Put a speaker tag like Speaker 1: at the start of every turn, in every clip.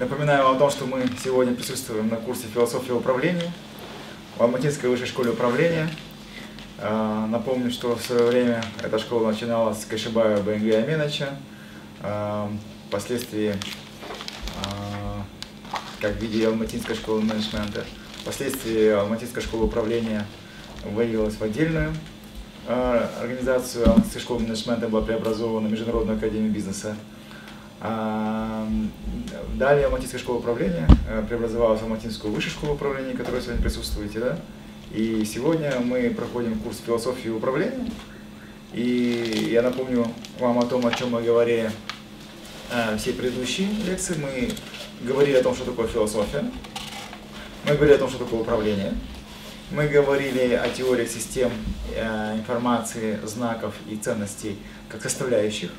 Speaker 1: Напоминаю вам о том, что мы сегодня присутствуем на курсе философии управления в Алматинской высшей школе управления. А, напомню, что в свое время эта школа начиналась с Кашибая Бенгли Аменача. А, впоследствии, а, как в виде Алматинской школы менеджмента, впоследствии Алматинская школа управления вывелась в отдельную организацию. Алматинская школа менеджмента была преобразована в Международную академию бизнеса. Далее Алматинская школа управления э, преобразовалась в Алматинскую высшую школу управления, которой сегодня присутствуете, да? И сегодня мы проходим курс философии управления. И я напомню вам о том, о чем мы говорили э, все предыдущие лекции. Мы говорили о том, что такое философия. Мы говорили о том, что такое управление. Мы говорили о теории систем э, информации, знаков и ценностей как составляющих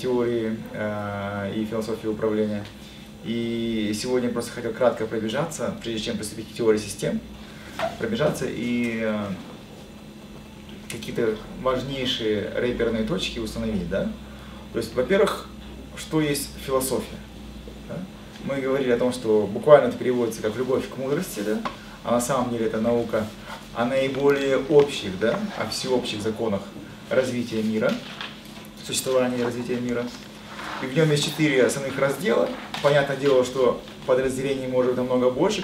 Speaker 1: теории э, и философии управления. И сегодня просто хотел кратко пробежаться, прежде чем приступить к теории систем, пробежаться и э, какие-то важнейшие реперные точки установить, да? То есть, во-первых, что есть философия? Да? Мы говорили о том, что буквально это переводится как любовь к мудрости, да? А на самом деле это наука о наиболее общих, да, о всеобщих законах развития мира, существования и развития мира. И в нем есть четыре основных раздела. Понятное дело, что подразделений может быть намного больше,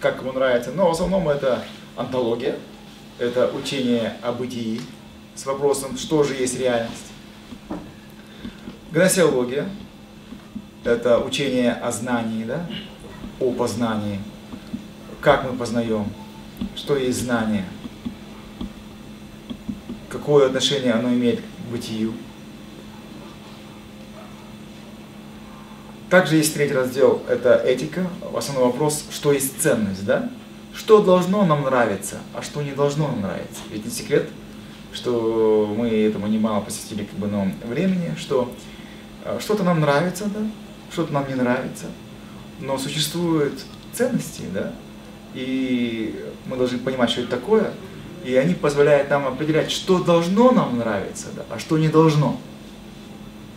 Speaker 1: как ему нравится, но в основном это антология, это учение о бытии с вопросом, что же есть реальность. Гносеология – это учение о знании, да? о познании, как мы познаем, что есть знание, какое отношение оно имеет к бытию. Также есть третий раздел, это этика. Основной вопрос, что есть ценность, да? Что должно нам нравиться, а что не должно нам нравиться. Ведь не секрет, что мы этому немало посвятили как бы нам времени, что э, что-то нам нравится, да, что-то нам не нравится, но существуют ценности, да, и мы должны понимать, что это такое, и они позволяют нам определять, что должно нам нравиться, да, а что не должно.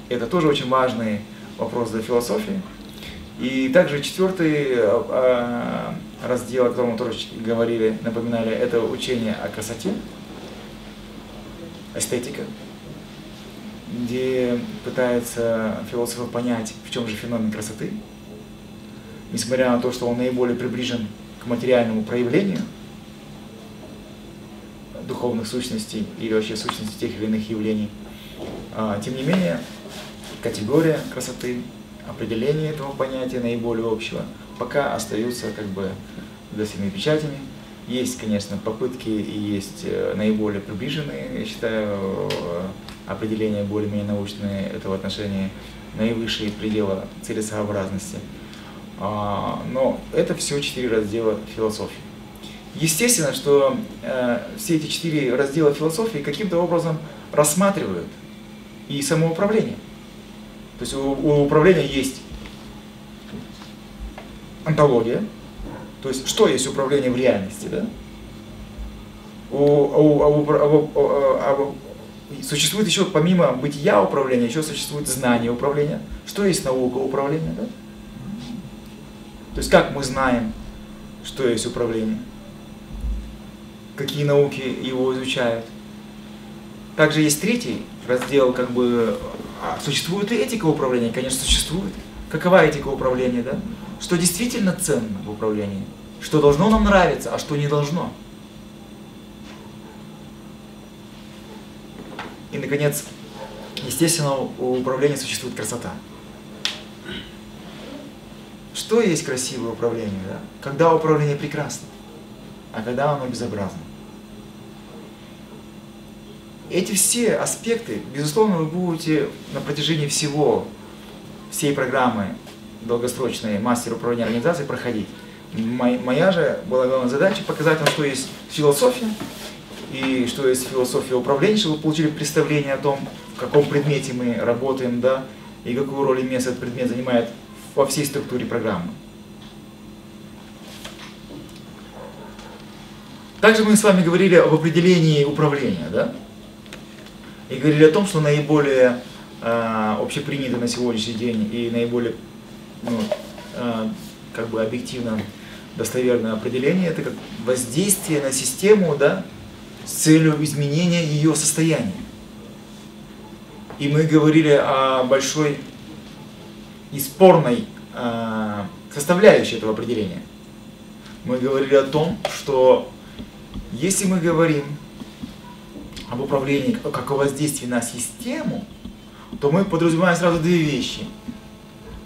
Speaker 1: Это тоже очень важный вопрос для философии. И также четвертый э, раздел, о котором мы тоже говорили, напоминали, это учение о красоте, эстетика, где пытается философы понять, в чем же феномен красоты, несмотря на то, что он наиболее приближен к материальному проявлению духовных сущностей или вообще сущности тех или иных явлений. А, тем не менее, категория красоты, определение этого понятия наиболее общего, пока остаются как бы государственными печатями. Есть, конечно, попытки и есть э, наиболее приближенные, я считаю, определения более-менее научные этого отношения, наивысшие пределы целесообразности. А, но это все четыре раздела философии. Естественно, что э, все эти четыре раздела философии каким-то образом рассматривают и самоуправление. То есть у, у управления есть антология, то есть что есть управление в реальности, да? У, у, у, у, существует еще помимо бытия управления, еще существует знание управления. Что есть наука управления, да? То есть как мы знаем, что есть управление? Какие науки его изучают? Также есть третий раздел, как бы, существует и этика управления? Конечно, существует. Какова этика управления, да? Что действительно ценно в управлении? Что должно нам нравиться, а что не должно? И, наконец, естественно, у управления существует красота. Что есть красивое управление? Да? Когда управление прекрасно, а когда оно безобразно. Эти все аспекты, безусловно, вы будете на протяжении всего, всей программы долгосрочной мастер управления организацией проходить. Моя же была главная задача показать вам, что есть философия, и что есть философия управления, чтобы вы получили представление о том, в каком предмете мы работаем, да, и какую роль и место этот предмет занимает во всей структуре программы. Также мы с вами говорили об определении управления, да? И говорили о том, что наиболее э, общепринятый на сегодняшний день и наиболее ну, э, как бы объективно достоверное определение, это как воздействие на систему, да, с целью изменения ее состояния. И мы говорили о большой и спорной э, составляющей этого определения. Мы говорили о том, что если мы говорим об управлении как о воздействии на систему, то мы подразумеваем сразу две вещи.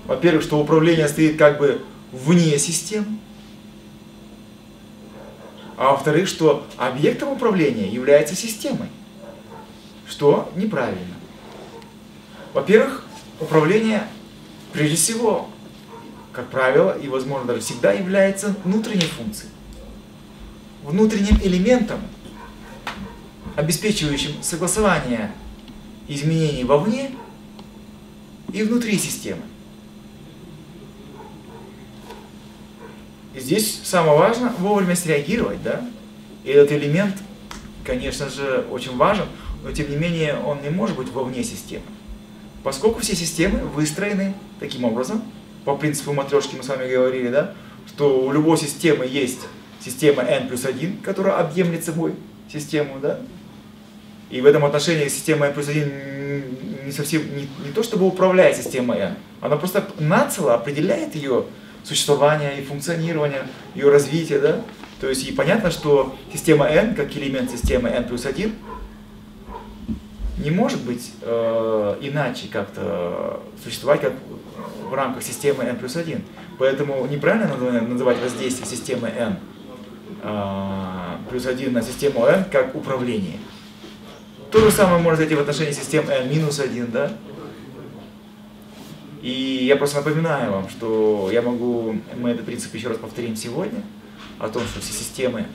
Speaker 1: Во-первых, что управление стоит как бы вне системы, а во-вторых, что объектом управления является системой, что неправильно. Во-первых, управление прежде всего, как правило, и возможно даже всегда является внутренней функцией, внутренним элементом, обеспечивающим согласование изменений вовне и внутри системы. Здесь самое важное вовремя среагировать, да? И этот элемент, конечно же, очень важен, но тем не менее он не может быть вовне системы. Поскольку все системы выстроены таким образом, по принципу матрешки мы с вами говорили, да, что у любой системы есть система n плюс 1, которая объемлет собой систему, да, и в этом отношении система n плюс 1 не совсем, не, не то чтобы управляет системой n, она просто нацело определяет ее существование и функционирование, ее развитие, да? То есть и понятно, что система n, как элемент системы n плюс 1, не может быть э, иначе как-то существовать как в рамках системы n плюс 1. Поэтому неправильно называть воздействие системы n э, плюс 1 на систему n как управление. То же самое может зайти в отношении систем минус 1, да? И я просто напоминаю вам, что я могу, мы этот принцип еще раз повторим сегодня, о том, что все системы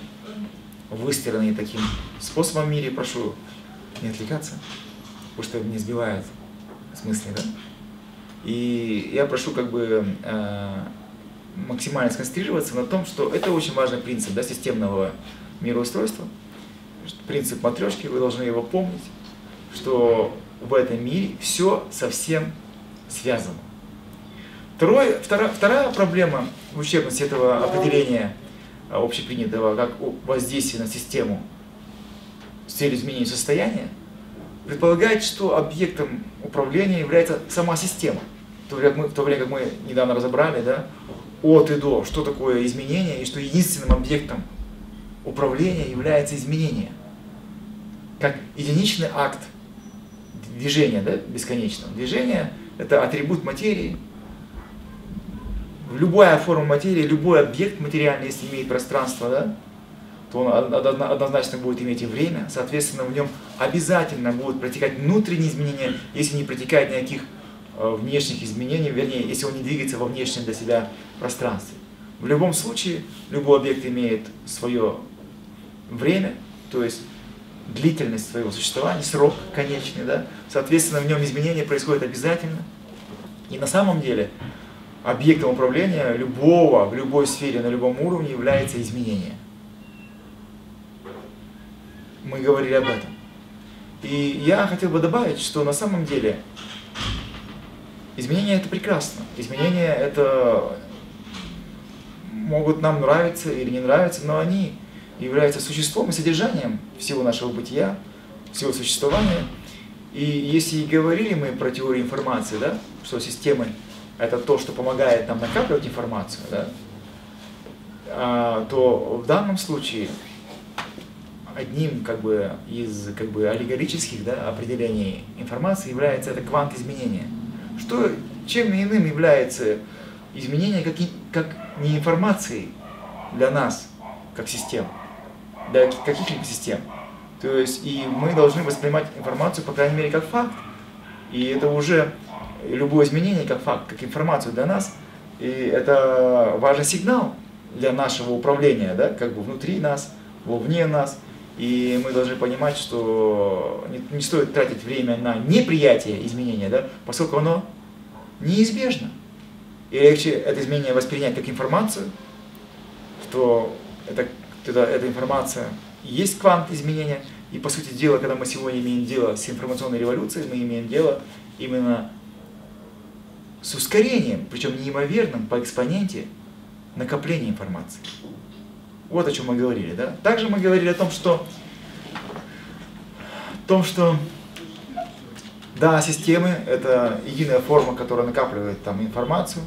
Speaker 1: выстроены таким способом в мире, прошу не отвлекаться, потому что не сбивает в смысле, да? И я прошу как бы э, максимально сконцентрироваться на том, что это очень важный принцип да, системного мироустройства, принцип матрешки, вы должны его помнить, что в этом мире все совсем связано. Второе, вторая, вторая проблема в ущербности этого определения а, общепринятого как воздействия на систему с целью изменения состояния предполагает, что объектом управления является сама система. В то время, в то время как мы недавно разобрали, да, от и до, что такое изменение, и что единственным объектом управления является изменение. Как единичный акт движения, да, бесконечного. Движение это атрибут материи. Любая форма материи, любой объект материальный, если имеет пространство, да, то он однозначно будет иметь и время, соответственно, в нем обязательно будут протекать внутренние изменения, если не протекает никаких э, внешних изменений, вернее, если он не двигается во внешнем для себя пространстве. В любом случае, любой объект имеет свое время, то есть длительность своего существования, срок конечный, да, соответственно, в нем изменения происходят обязательно. И на самом деле объектом управления любого, в любой сфере, на любом уровне является изменение. Мы говорили об этом. И я хотел бы добавить, что на самом деле изменения это прекрасно. Изменения это могут нам нравиться или не нравиться, но они является существом и содержанием всего нашего бытия, всего существования. И если и говорили мы про теорию информации, да, что системы это то, что помогает нам накапливать информацию, да, а, то в данном случае одним как бы, из как бы, аллегорических да, определений информации является это квант изменения. Что, чем иным является изменение как, как не информацией для нас, как систем, для каких-либо систем. То есть и мы должны воспринимать информацию, по крайней мере, как факт. И это уже любое изменение как факт, как информацию для нас. И это важный сигнал для нашего управления, да, как бы внутри нас, вовне нас. И мы должны понимать, что не, не стоит тратить время на неприятие изменения, да, поскольку оно неизбежно. И легче это изменение воспринять как информацию, что это это, эта информация есть квант изменения, и по сути дела, когда мы сегодня имеем дело с информационной революцией, мы имеем дело именно с ускорением, причем неимоверным по экспоненте накопления информации. Вот о чем мы говорили. Да? Также мы говорили о том, что, о том, что да, системы – это единая форма, которая накапливает там информацию.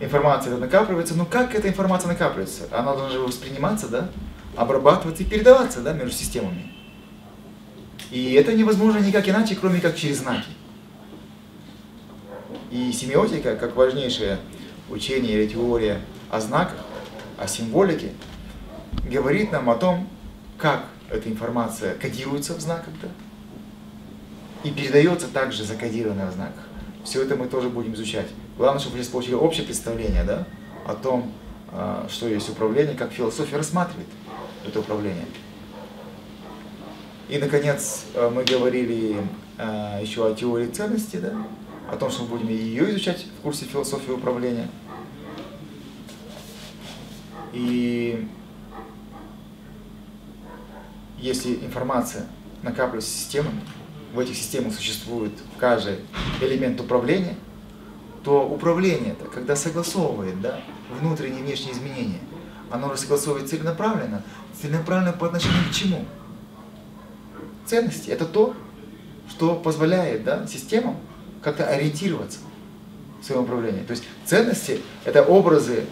Speaker 1: Информация накапливается. Но как эта информация накапливается? Она должна восприниматься, да? обрабатываться и передаваться да, между системами. И это невозможно никак иначе, кроме как через знаки. И семиотика, как важнейшее учение или теория о знаках, о символике, говорит нам о том, как эта информация кодируется в знаках, да, и передается также закодированная в знаках. Все это мы тоже будем изучать. Главное, чтобы сейчас получили общее представление да, о том, а, что есть управление, как философия рассматривает это управление. И, наконец, а, мы говорили а, еще о теории ценности, да, о том, что мы будем ее изучать в курсе философии управления. И если информация накапливается системами, в этих системах существует каждый элемент управления, то управление, это когда согласовывает да, внутренние и внешние изменения, оно согласовывает целенаправленно, целенаправленно по отношению к чему? Ценности. Это то, что позволяет да, системам как-то ориентироваться в своем управлении. То есть ценности – это образы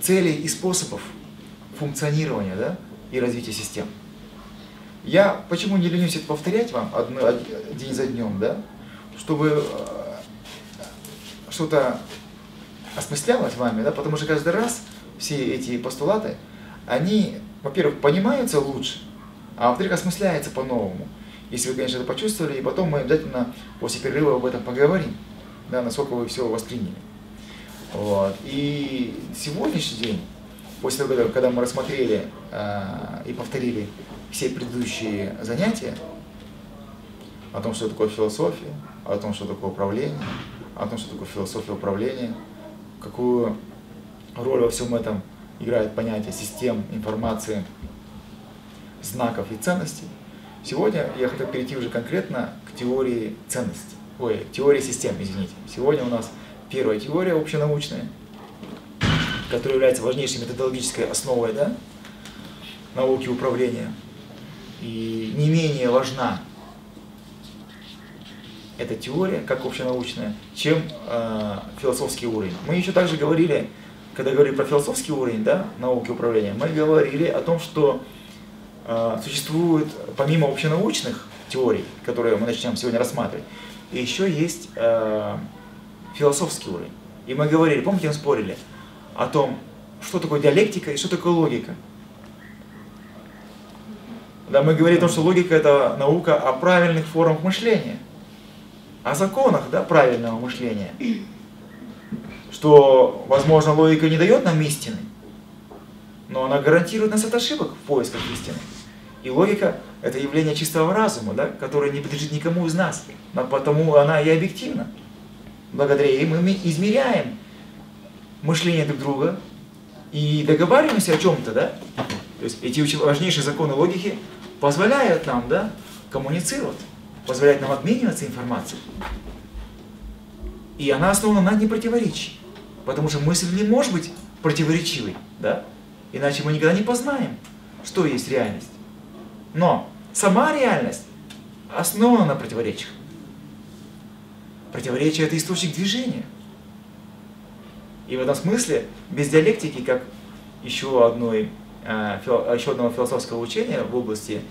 Speaker 1: целей и способов функционирования да, и развития систем. Я почему не ленюсь это повторять вам одно, день за днем, да? чтобы э, что-то осмыслялось вами, да? потому что каждый раз все эти постулаты, они, во-первых, понимаются лучше, а во-вторых, осмысляются по-новому. Если вы, конечно, это почувствовали, и потом мы обязательно после перерыва об этом поговорим, да, насколько вы все восприняли. Вот. И сегодняшний день, после того, когда мы рассмотрели э, и повторили все предыдущие занятия о том, что такое философия, о том, что такое управление, о том, что такое философия управления, какую роль во всем этом играет понятие систем, информации, знаков и ценностей. Сегодня я хотел перейти уже конкретно к теории ценностей, ой, теории систем, извините. Сегодня у нас первая теория общенаучная, которая является важнейшей методологической основой да, науки управления – и не менее важна эта теория, как общенаучная, чем э, философский уровень. Мы еще также говорили, когда говорили про философский уровень да, науки управления, мы говорили о том, что э, существует, помимо общенаучных теорий, которые мы начнем сегодня рассматривать, еще есть э, философский уровень. И мы говорили, помните, мы спорили о том, что такое диалектика и что такое логика. Да, мы говорим о том, что логика это наука о правильных формах мышления, о законах да, правильного мышления. Что, возможно, логика не дает нам истины, но она гарантирует нас от ошибок в поисках истины. И логика – это явление чистого разума, да, которое не подлежит никому из нас, но потому она и объективна. Благодаря ей мы измеряем мышление друг друга и договариваемся о чем-то, да? То есть эти важнейшие законы логики позволяют нам да, коммуницировать, позволяет нам обмениваться информацией. И она основана на непротиворечии. Потому что мысль не может быть противоречивой, да? Иначе мы никогда не познаем, что есть реальность. Но сама реальность основана на противоречиях. Противоречие – это источник движения. И в этом смысле без диалектики, как еще одной еще одного философского учения в области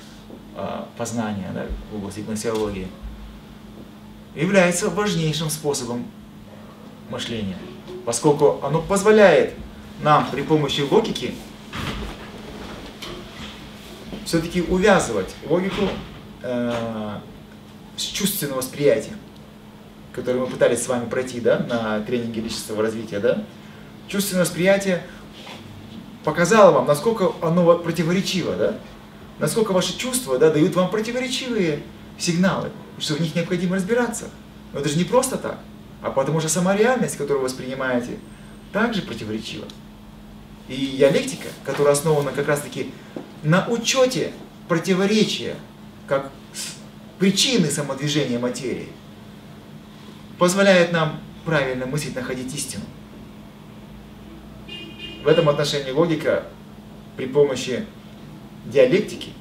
Speaker 1: э, познания, да, в области гносеологии, является важнейшим способом мышления, поскольку оно позволяет нам при помощи логики все-таки увязывать логику э, с чувственным восприятием, которое мы пытались с вами пройти да, на тренинге личностного развития. Да? Чувственное восприятие показало вам, насколько оно противоречиво, да? насколько ваши чувства да, дают вам противоречивые сигналы, что в них необходимо разбираться. Но это же не просто так, а потому что сама реальность, которую вы воспринимаете, также противоречива. И диалектика, которая основана как раз-таки на учете противоречия, как причины самодвижения материи, позволяет нам правильно мыслить, находить истину. В этом отношении логика при помощи диалектики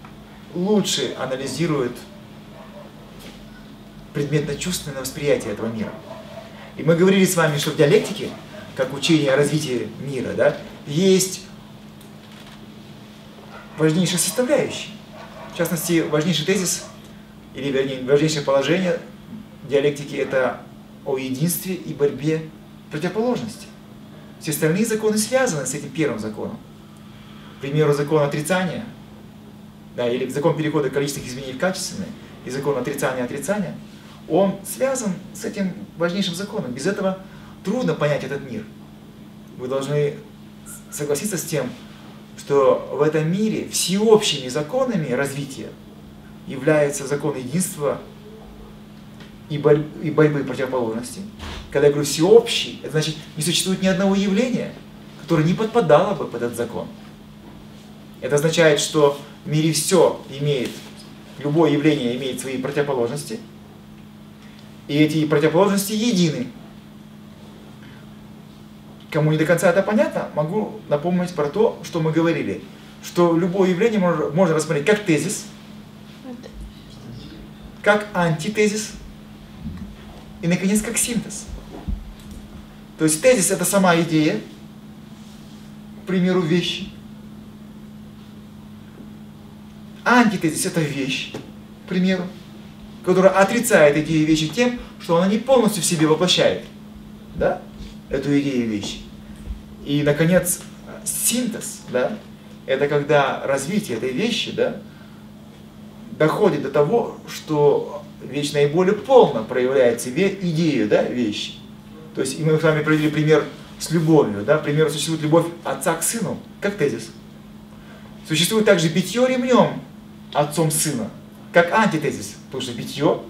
Speaker 1: лучше анализирует предметно-чувственное восприятие этого мира. И мы говорили с вами, что в диалектике, как учение о развитии мира, да, есть важнейшие составляющие. В частности, важнейший тезис, или вернее, важнейшее положение диалектики – это о единстве и борьбе противоположности. Все остальные законы связаны с этим первым законом. К примеру, закон отрицания, да, или закон перехода количественных изменений в качественные, и закон отрицания отрицания, он связан с этим важнейшим законом. Без этого трудно понять этот мир. Вы должны согласиться с тем, что в этом мире всеобщими законами развития является закон единства и, борь, и борьбы противоположностей. Когда я говорю всеобщий, это значит, не существует ни одного явления, которое не подпадало бы под этот закон. Это означает, что в мире все имеет, любое явление имеет свои противоположности, и эти противоположности едины. Кому не до конца это понятно, могу напомнить про то, что мы говорили, что любое явление можно, можно рассмотреть как тезис, как антитезис и, наконец, как синтез. То есть тезис это сама идея, к примеру, вещи. Антитезис это вещь, к примеру, которая отрицает идею вещи тем, что она не полностью в себе воплощает да, эту идею вещи. И, наконец, синтез, да, это когда развитие этой вещи, да, доходит до того, что вещь наиболее полно проявляет в себе идею, да, вещи. То есть, и мы с вами провели пример с любовью, да, пример существует любовь отца к сыну, как тезис. Существует также битье ремнем отцом сына, как антитезис, потому что битье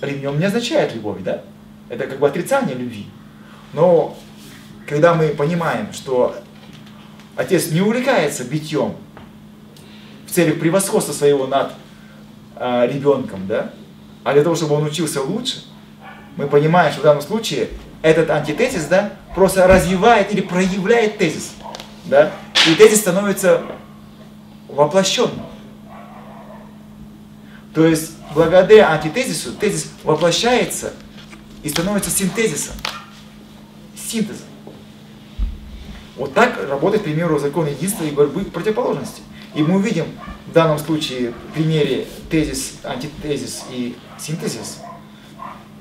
Speaker 1: ремнем не означает любовь, да? Это как бы отрицание любви. Но когда мы понимаем, что отец не увлекается битьем в целях превосходства своего над э, ребенком, да, а для того, чтобы он учился лучше, мы понимаем, что в данном случае этот антитезис, да, просто развивает или проявляет тезис, да, и тезис становится воплощенным. То есть, благодаря антитезису, тезис воплощается и становится синтезисом, синтезом. Вот так работает, к примеру, закон единства и борьбы противоположности. И мы увидим в данном случае в примере тезис, антитезис и синтезис,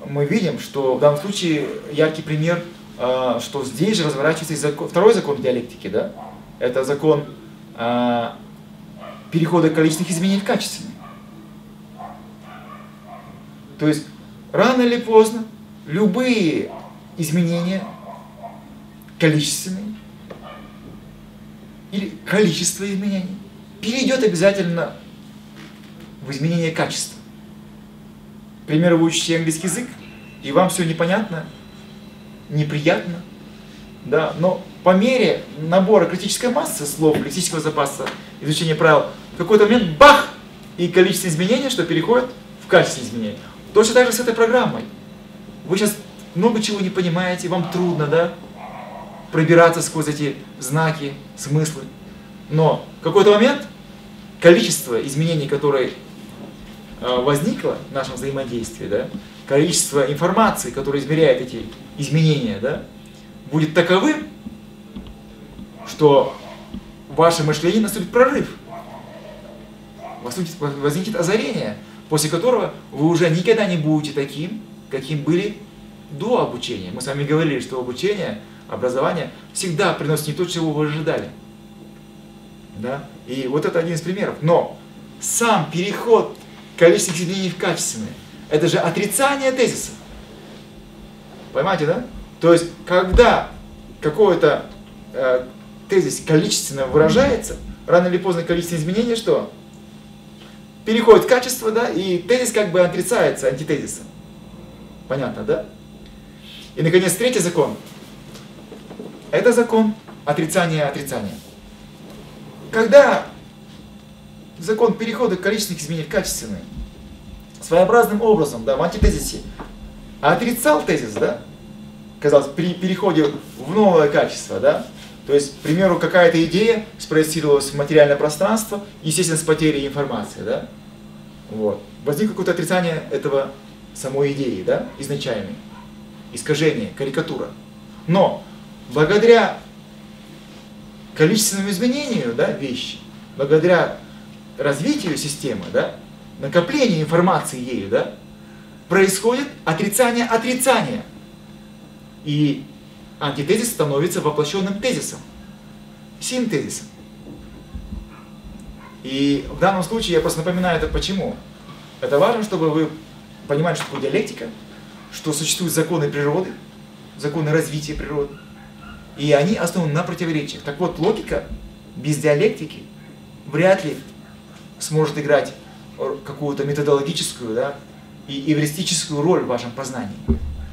Speaker 1: мы видим, что в данном случае яркий пример, а, что здесь же разворачивается закон, второй закон диалектики, да? Это закон а, перехода количественных изменений в качественные. То есть рано или поздно любые изменения количественные или количество изменений перейдет обязательно в изменение качества. К примеру, вы учите английский язык, и вам все непонятно, неприятно, да, но по мере набора критической массы слов, лексического запаса, изучения правил, в какой-то момент бах, и количество изменений, что переходит в качество изменений. Точно так же с этой программой. Вы сейчас много чего не понимаете, вам трудно, да, пробираться сквозь эти знаки, смыслы. Но в какой-то момент количество изменений, которые э, возникло в нашем взаимодействии, да, количество информации, которое измеряет эти изменения, да, будет таковым, что в вашем мышлении наступит прорыв. Возникнет озарение, после которого вы уже никогда не будете таким, каким были до обучения. Мы с вами говорили, что обучение, образование всегда приносит не то, чего вы ожидали. Да? И вот это один из примеров. Но сам переход количества изменений в качественные, это же отрицание тезиса. Понимаете, да? То есть, когда какой-то э, тезис количественно выражается, рано или поздно количество изменений что? Переходит в качество, да, и тезис как бы отрицается антитезисом. Понятно, да? И, наконец, третий закон. Это закон отрицания отрицания. Когда закон перехода количественных изменений в качественные, своеобразным образом, да, в антитезисе, отрицал тезис, да? Казалось, при переходе в новое качество, да? То есть, к примеру, какая-то идея спроецировалась в материальное пространство, естественно, с потерей информации, да? Вот. Возникло какое-то отрицание этого самой идеи, да, изначальной. Искажение, карикатура. Но благодаря количественному изменению да, вещи, благодаря развитию системы, да, накоплению информации ею, да, происходит отрицание отрицания. И антитезис становится воплощенным тезисом, синтезисом. И в данном случае я просто напоминаю это почему. Это важно, чтобы вы понимали, что такое диалектика, что существуют законы природы, законы развития природы, и они основаны на противоречиях. Так вот, логика без диалектики вряд ли сможет играть какую-то методологическую да, и эвристическую роль в вашем познании.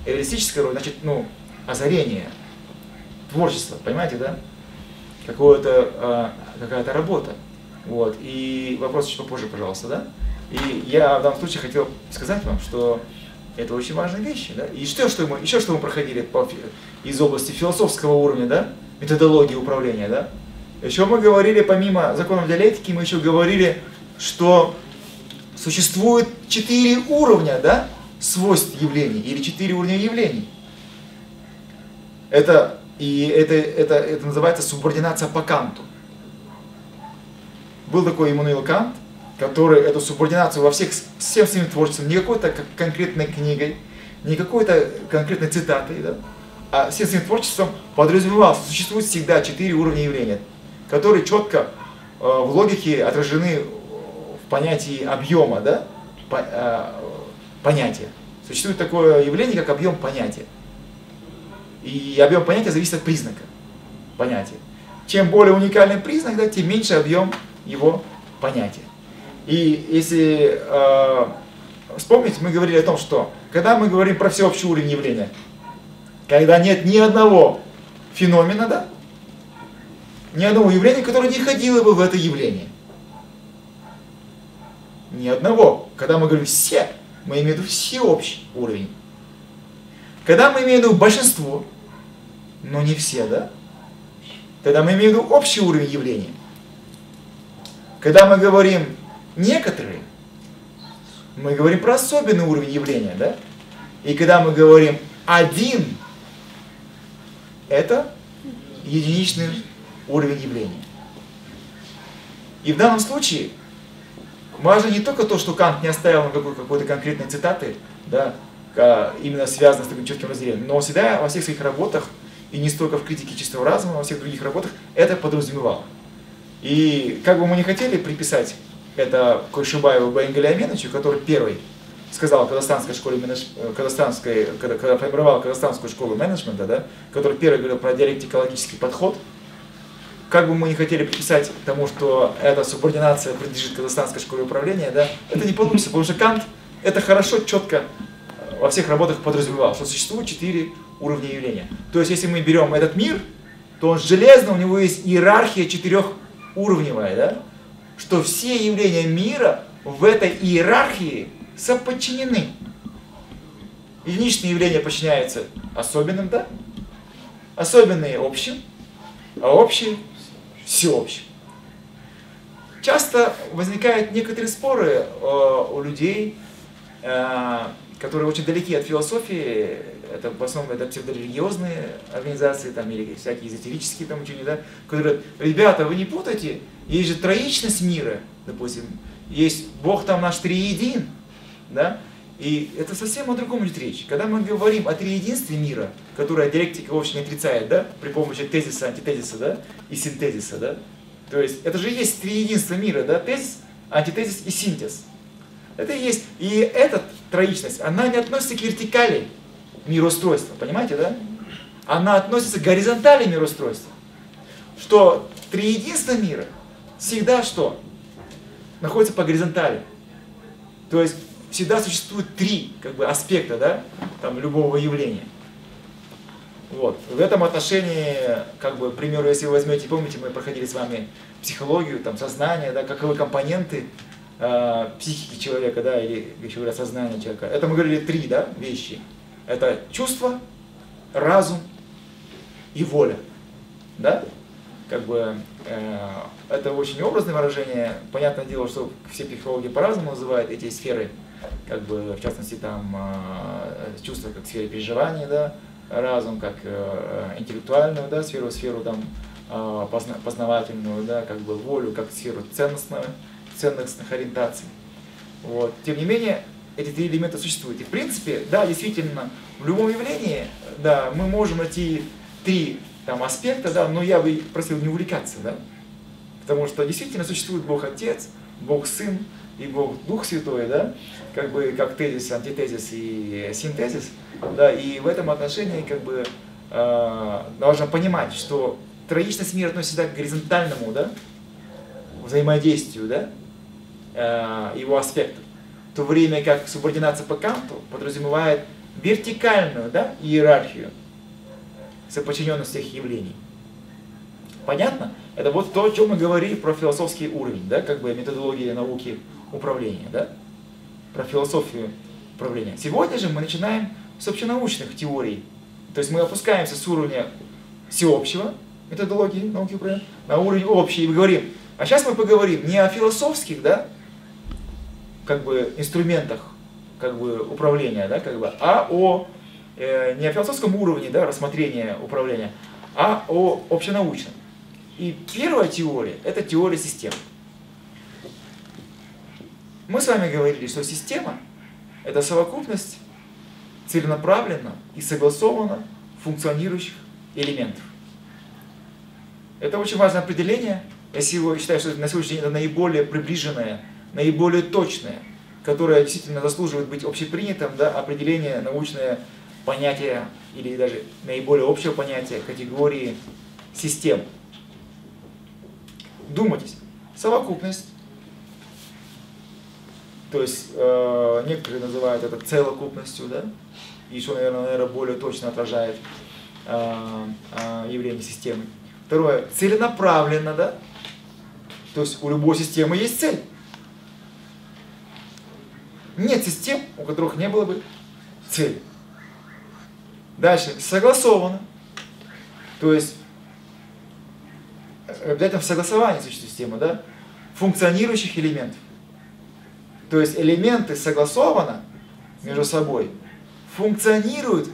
Speaker 1: Эвристическая роль, значит, ну, озарение, творчество, понимаете, да? Какое-то, э, какая-то работа. Вот. И вопрос чуть попозже, пожалуйста, да? И я в данном случае хотел сказать вам, что это очень важные вещи. Да? И что, что мы, еще что мы проходили по, из области философского уровня, да? методологии управления. Да? Еще мы говорили, помимо законов диалектики, мы еще говорили, что существует четыре уровня да? свойств явлений или четыре уровня явлений. Это, и это, это, это называется субординация по Канту. Был такой Иммануил Кант, который эту субординацию во всех, всем своим творчеством, не какой-то конкретной книгой, не какой-то конкретной цитатой, да, а всем своим творчеством подразумевал, что существует всегда четыре уровня явления, которые четко э, в логике отражены в понятии объема, да, по, э, понятия. Существует такое явление, как объем понятия. И объем понятия зависит от признака понятия. Чем более уникальный признак, да, тем меньше объем его понятия. И если э, вспомнить, мы говорили о том, что когда мы говорим про всеобщий уровень явления, когда нет ни одного феномена, да, ни одного явления, которое не ходило бы в это явление. Ни одного. Когда мы говорим все, мы имеем в виду всеобщий уровень. Когда мы имеем в виду большинство, но не все, да? Тогда мы имеем в виду общий уровень явления. Когда мы говорим некоторые, мы говорим про особенный уровень явления, да? И когда мы говорим один, это единичный уровень явления. И в данном случае важно не только то, что Кант не оставил на какой-то конкретной цитаты, да, именно связано с таким четким разделением, но всегда во всех своих работах, и не столько в критике чистого разума, во всех других работах, это подразумевал. И как бы мы не хотели приписать это Койшибаеву Бенгеле Аменовичу, который первый сказал казахстанской школе менедж... казахстанской, когда, когда формировал казахстанскую школу менеджмента, да, который первый говорил про диалектикологический подход, как бы мы не хотели приписать тому, что эта субординация принадлежит казахстанской школе управления, да, это не получится, потому что Кант это хорошо, четко во всех работах подразумевал, что существует четыре уровня явления. То есть, если мы берем этот мир, то он железно, у него есть иерархия четырехуровневая, да? Что все явления мира в этой иерархии соподчинены. Единичные явления подчиняются особенным, да? Особенные общим, а общие всеобщим. Часто возникают некоторые споры э, у людей, э, которые очень далеки от философии, это в основном это псевдорелигиозные организации там, или всякие эзотерические там учения, да, которые говорят, ребята, вы не путайте, есть же троичность мира, допустим, есть Бог там наш триедин, да, и это совсем о другом идет речь. Когда мы говорим о триединстве мира, которое диалектика вообще не отрицает, да, при помощи тезиса, антитезиса, да, и синтезиса, да, то есть это же есть триединство мира, да, тезис, антитезис и синтез. Это и есть. И эта троичность, она не относится к вертикали мироустройства, понимаете, да? Она относится к горизонтали мироустройства. Что триединство мира всегда что? Находится по горизонтали. То есть всегда существует три как бы, аспекта да, там, любого явления. Вот. В этом отношении, как бы, к примеру, если вы возьмете, помните, мы проходили с вами психологию, там, сознание, да, каковы компоненты э, психики человека, да, или, еще говоря, сознания человека. Это мы говорили три, да, вещи. Это чувство, разум и воля. Да? Как бы э, это очень образное выражение. Понятное дело, что все психологи по-разному называют эти сферы, как бы в частности там э, чувства как сфера переживания, да, разум как э, интеллектуальную, да, сферу, сферу там э, позна, познавательную, да, как бы волю как сферу ценностную, ценностных ориентаций. Вот. Тем не менее, эти три элемента существуют. И в принципе, да, действительно, в любом явлении, да, мы можем найти три там, аспекта, да, но я бы просил не увлекаться, да, потому что действительно существует Бог Отец, Бог Сын и Бог Дух Святой, да, как бы как тезис, антитезис и синтезис, да, и в этом отношении как бы э, должна понимать, что троичность мира относится к горизонтальному, да, взаимодействию, да, э, его аспектов, в то время как субординация по Канту подразумевает вертикальную, да, иерархию, соподчиненность всех явлений. Понятно? Это вот то, о чем мы говорили про философский уровень, да, как бы методология науки управления, да, про философию управления. Сегодня же мы начинаем с общенаучных теорий. То есть мы опускаемся с уровня всеобщего методологии науки управления на уровень общий и говорим, а сейчас мы поговорим не о философских, да, как бы инструментах как бы управления, да, как бы, а о не о философском уровне да, рассмотрения управления, а о общенаучном. И первая теория – это теория систем. Мы с вами говорили, что система – это совокупность целенаправленно и согласованно функционирующих элементов. Это очень важное определение. Я считаю, что на сегодняшний день это наиболее приближенное, наиболее точное, которое действительно заслуживает быть общепринятым, да, определение научное понятия или даже наиболее общего понятия категории систем. Думайтесь, совокупность, то есть э, некоторые называют это целокупностью, да, и что, наверное, наверное более точно отражает э, э, явление системы. Второе, целенаправленно, да, то есть у любой системы есть цель. Нет систем, у которых не было бы цели. Дальше, согласовано. То есть, э, обязательно в согласовании существует система, да? Функционирующих элементов. То есть элементы согласованно между собой функционируют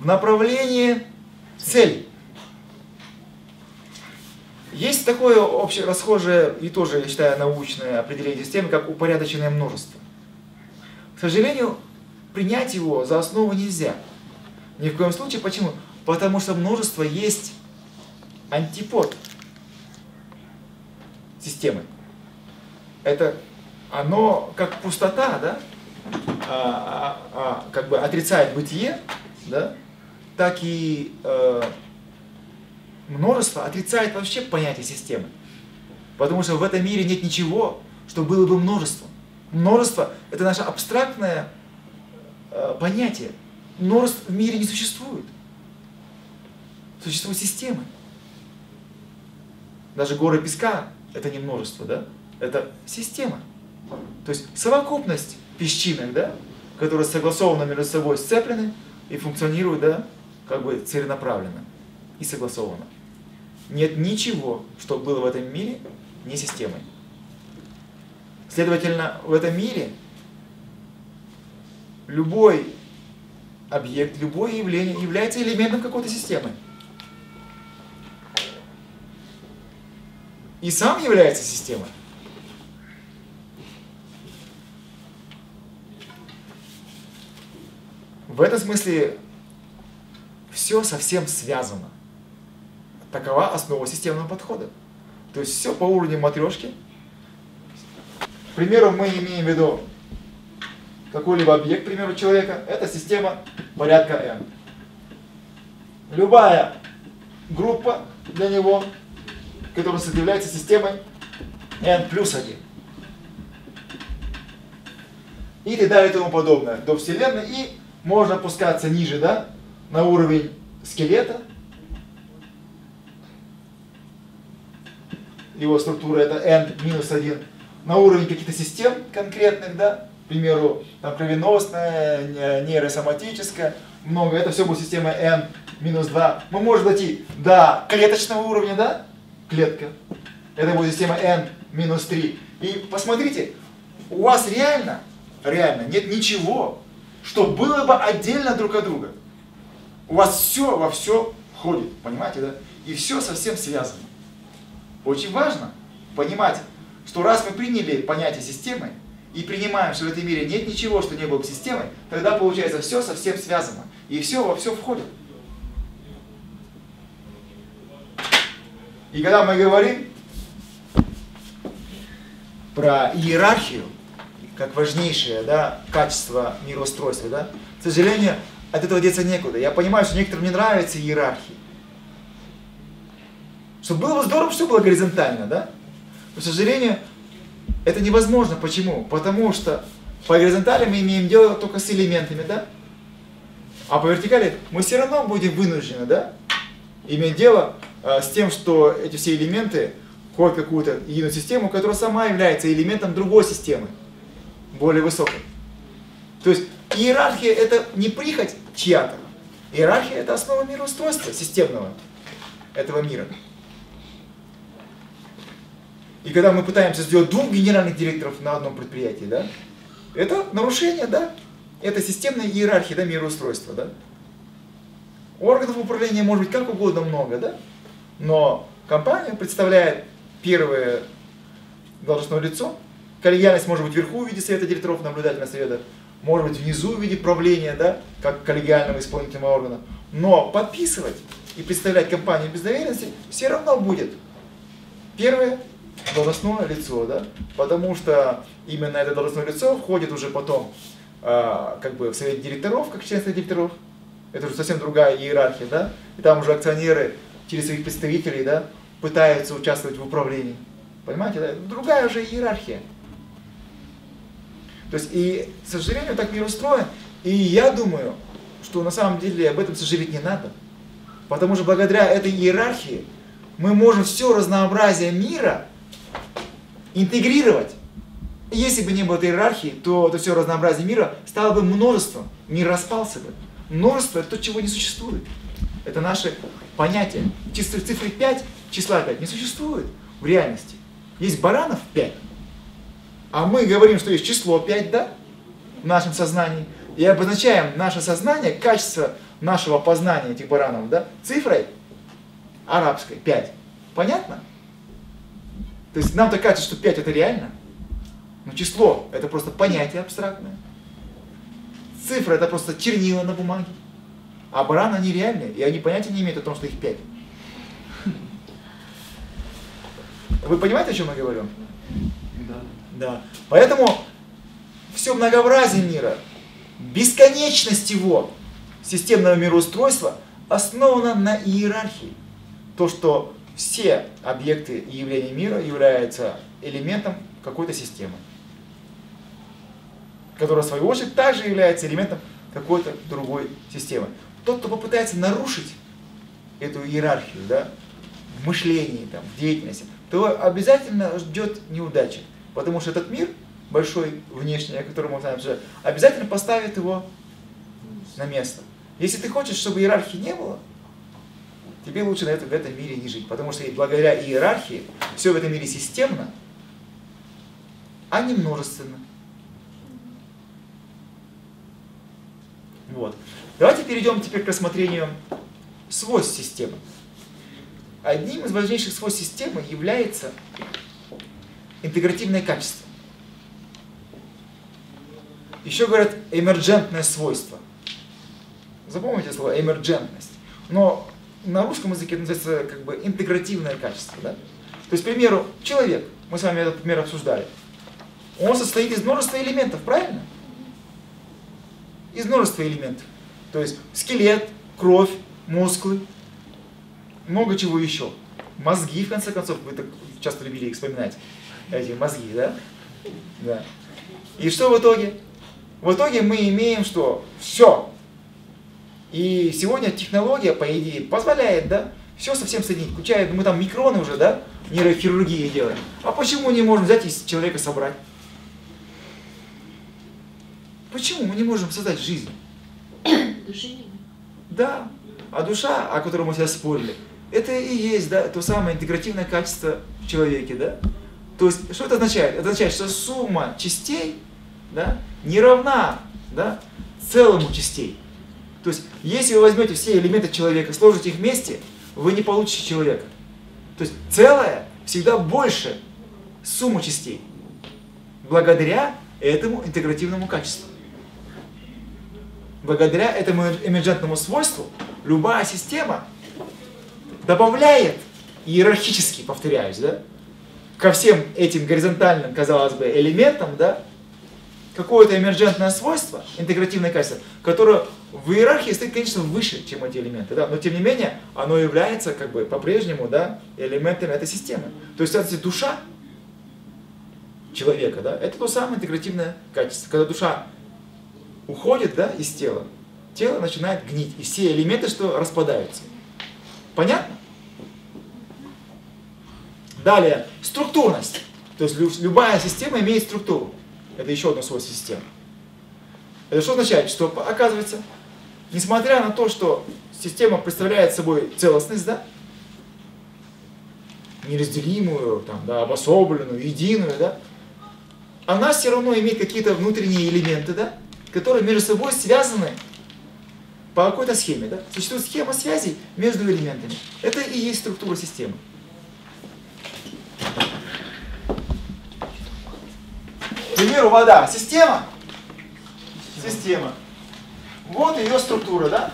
Speaker 1: в направлении цели. Есть такое общее расхожее и тоже, я считаю, научное определение системы, как упорядоченное множество. К сожалению, принять его за основу нельзя. Ни в коем случае. Почему? Потому что множество есть антипод системы. Это оно как пустота, да, а, а, а, как бы отрицает бытие, да, так и э, множество отрицает вообще понятие системы. Потому что в этом мире нет ничего, что было бы множеством. Множество – это наше абстрактное э, понятие множеств в мире не существует. Существуют системы. Даже горы песка – это не множество, да? Это система. То есть совокупность песчинок, да, которые согласованно между собой сцеплены и функционируют, да, как бы целенаправленно и согласованно. Нет ничего, что было в этом мире, не системой. Следовательно, в этом мире любой объект, любое явление является элементом какой-то системы. И сам является системой. В этом смысле все совсем связано. Такова основа системного подхода. То есть все по уровню матрешки. К примеру, мы имеем в виду какой-либо объект, к примеру, человека, это система порядка n. Любая группа для него, которая является системой n плюс 1. И так далее тому подобное до Вселенной. И можно опускаться ниже, да, на уровень скелета. Его структура это n минус 1. На уровень каких-то систем конкретных, да, к примеру, там, кровеносная, нейросоматическая, много, это все будет система n минус 2. Мы можем дойти до клеточного уровня, да? Клетка. Это будет система n минус 3. И посмотрите, у вас реально, реально нет ничего, что было бы отдельно друг от друга. У вас все во все входит, понимаете, да? И все совсем связано. Очень важно понимать, что раз мы приняли понятие системы и принимаем, что в этом мире нет ничего, что не было бы системой, тогда получается все совсем связано. И все во все входит. И когда мы говорим про иерархию, как важнейшее да, качество мироустройства, да, к сожалению, от этого деться некуда. Я понимаю, что некоторым не нравится иерархия. Чтобы было бы здорово, все было горизонтально, да? Но, к сожалению, это невозможно. Почему? Потому что по горизонтали мы имеем дело только с элементами, да? А по вертикали мы все равно будем вынуждены, да? Иметь дело э, с тем, что эти все элементы входят в какую-то единую систему, которая сама является элементом другой системы, более высокой. То есть иерархия это не прихоть чья-то. Иерархия это основа мироустройства системного этого мира. И когда мы пытаемся сделать двух генеральных директоров на одном предприятии, да, это нарушение, да, это системная иерархия, да, мироустройства, да. Органов управления может быть как угодно много, да, но компания представляет первое должностное лицо, коллегиальность может быть вверху в виде совета директоров, наблюдательного совета, может быть внизу в виде правления, да, как коллегиального исполнительного органа, но подписывать и представлять компанию без доверенности все равно будет первое должностное лицо, да, потому что именно это должностное лицо входит уже потом э, как бы в совет директоров, как член совета директоров, это уже совсем другая иерархия, да, и там уже акционеры через своих представителей, да, пытаются участвовать в управлении. Понимаете, да? другая уже иерархия. То есть, и, к сожалению, так мир устроен. И я думаю, что на самом деле об этом сожалеть не надо. Потому что благодаря этой иерархии мы можем все разнообразие мира интегрировать. Если бы не было этой иерархии, то это все разнообразие мира стало бы множеством, мир распался бы. Множество – это то, чего не существует. Это наше понятие. Чисто цифры 5, числа 5 не существует в реальности. Есть баранов 5, а мы говорим, что есть число 5, да, в нашем сознании, и обозначаем наше сознание, качество нашего познания этих баранов, да, цифрой арабской 5. Понятно? То есть нам-то кажется, что 5 это реально, но число это просто понятие абстрактное. Цифра это просто чернила на бумаге. А бараны они реальные, и они понятия не имеют о том, что их 5. Вы понимаете, о чем я говорю?
Speaker 2: Да.
Speaker 1: Да. Поэтому все многообразие мира, бесконечность его системного мироустройства основана на иерархии. То, что все объекты и явления мира являются элементом какой-то системы, которая в свою очередь также является элементом какой-то другой системы. Тот, кто попытается нарушить эту иерархию да, в мышлении, там, в деятельности, то обязательно ждет неудачи. Потому что этот мир, большой внешний, о котором мы знаем уже, обязательно поставит его на место. Если ты хочешь, чтобы иерархии не было, тебе лучше на этом, в этом мире не жить. Потому что благодаря иерархии все в этом мире системно, а не множественно. Вот. Давайте перейдем теперь к рассмотрению свойств системы. Одним из важнейших свойств системы является интегративное качество. Еще говорят эмерджентное свойство. Запомните слово эмерджентность. Но на русском языке это называется как бы интегративное качество. Да? То есть, к примеру, человек, мы с вами этот пример обсуждали, он состоит из множества элементов, правильно? Из множества элементов. То есть скелет, кровь, мускулы, много чего еще. Мозги, в конце концов, вы так часто любили их вспоминать, эти мозги, да? Да. И что в итоге? В итоге мы имеем что? Все. И сегодня технология, по идее, позволяет, да, все совсем соединить, включая, мы там микроны уже, да, нейрохирургии делаем. А почему не можем взять и человека собрать? Почему мы не можем создать жизнь?
Speaker 2: Души нет.
Speaker 1: Да. А душа, о которой мы сейчас спорили, это и есть, да, то самое интегративное качество в человеке, да. То есть, что это означает? Это означает, что сумма частей, да, не равна, да, целому частей. То есть, если вы возьмете все элементы человека, сложите их вместе, вы не получите человека. То есть, целое всегда больше суммы частей. Благодаря этому интегративному качеству. Благодаря этому эмерджентному свойству любая система добавляет иерархически, повторяюсь, да, ко всем этим горизонтальным, казалось бы, элементам, да, какое-то эмерджентное свойство, интегративное качество, которое в иерархии стоит, конечно, выше, чем эти элементы, да, но тем не менее оно является как бы по-прежнему, да, элементами этой системы. То есть, кстати, душа человека, да, это то самое интегративное качество. Когда душа уходит, да, из тела, тело начинает гнить, и все элементы, что распадаются. Понятно? Далее, структурность. То есть любая система имеет структуру. Это еще одно свойство системы. Это что означает? Что оказывается, несмотря на то, что система представляет собой целостность, да, неразделимую, там, да, обособленную, единую, да, она все равно имеет какие-то внутренние элементы, да, которые между собой связаны по какой-то схеме. Да? Существует схема связей между элементами. Это и есть структура системы. Примеру, вода. Система. Система. Вот ее структура, да?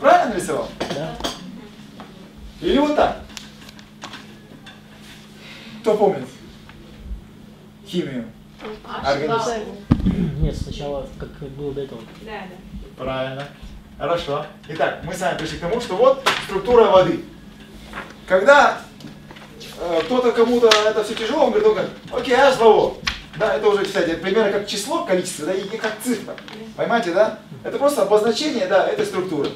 Speaker 1: Правильно нарисовал?
Speaker 3: Да.
Speaker 1: Или вот так? Кто помнит? Химию. Организм.
Speaker 3: Нет, сначала как было до этого.
Speaker 2: Да, да.
Speaker 1: Правильно. Хорошо. Итак, мы с вами пришли к тому, что вот структура воды. Когда кто-то кому-то это все тяжело, он говорит, он окей, H2O. Да, это уже, кстати, примерно как число, количество, да, и как цифра. Понимаете, да? Это просто обозначение, да, этой структуры.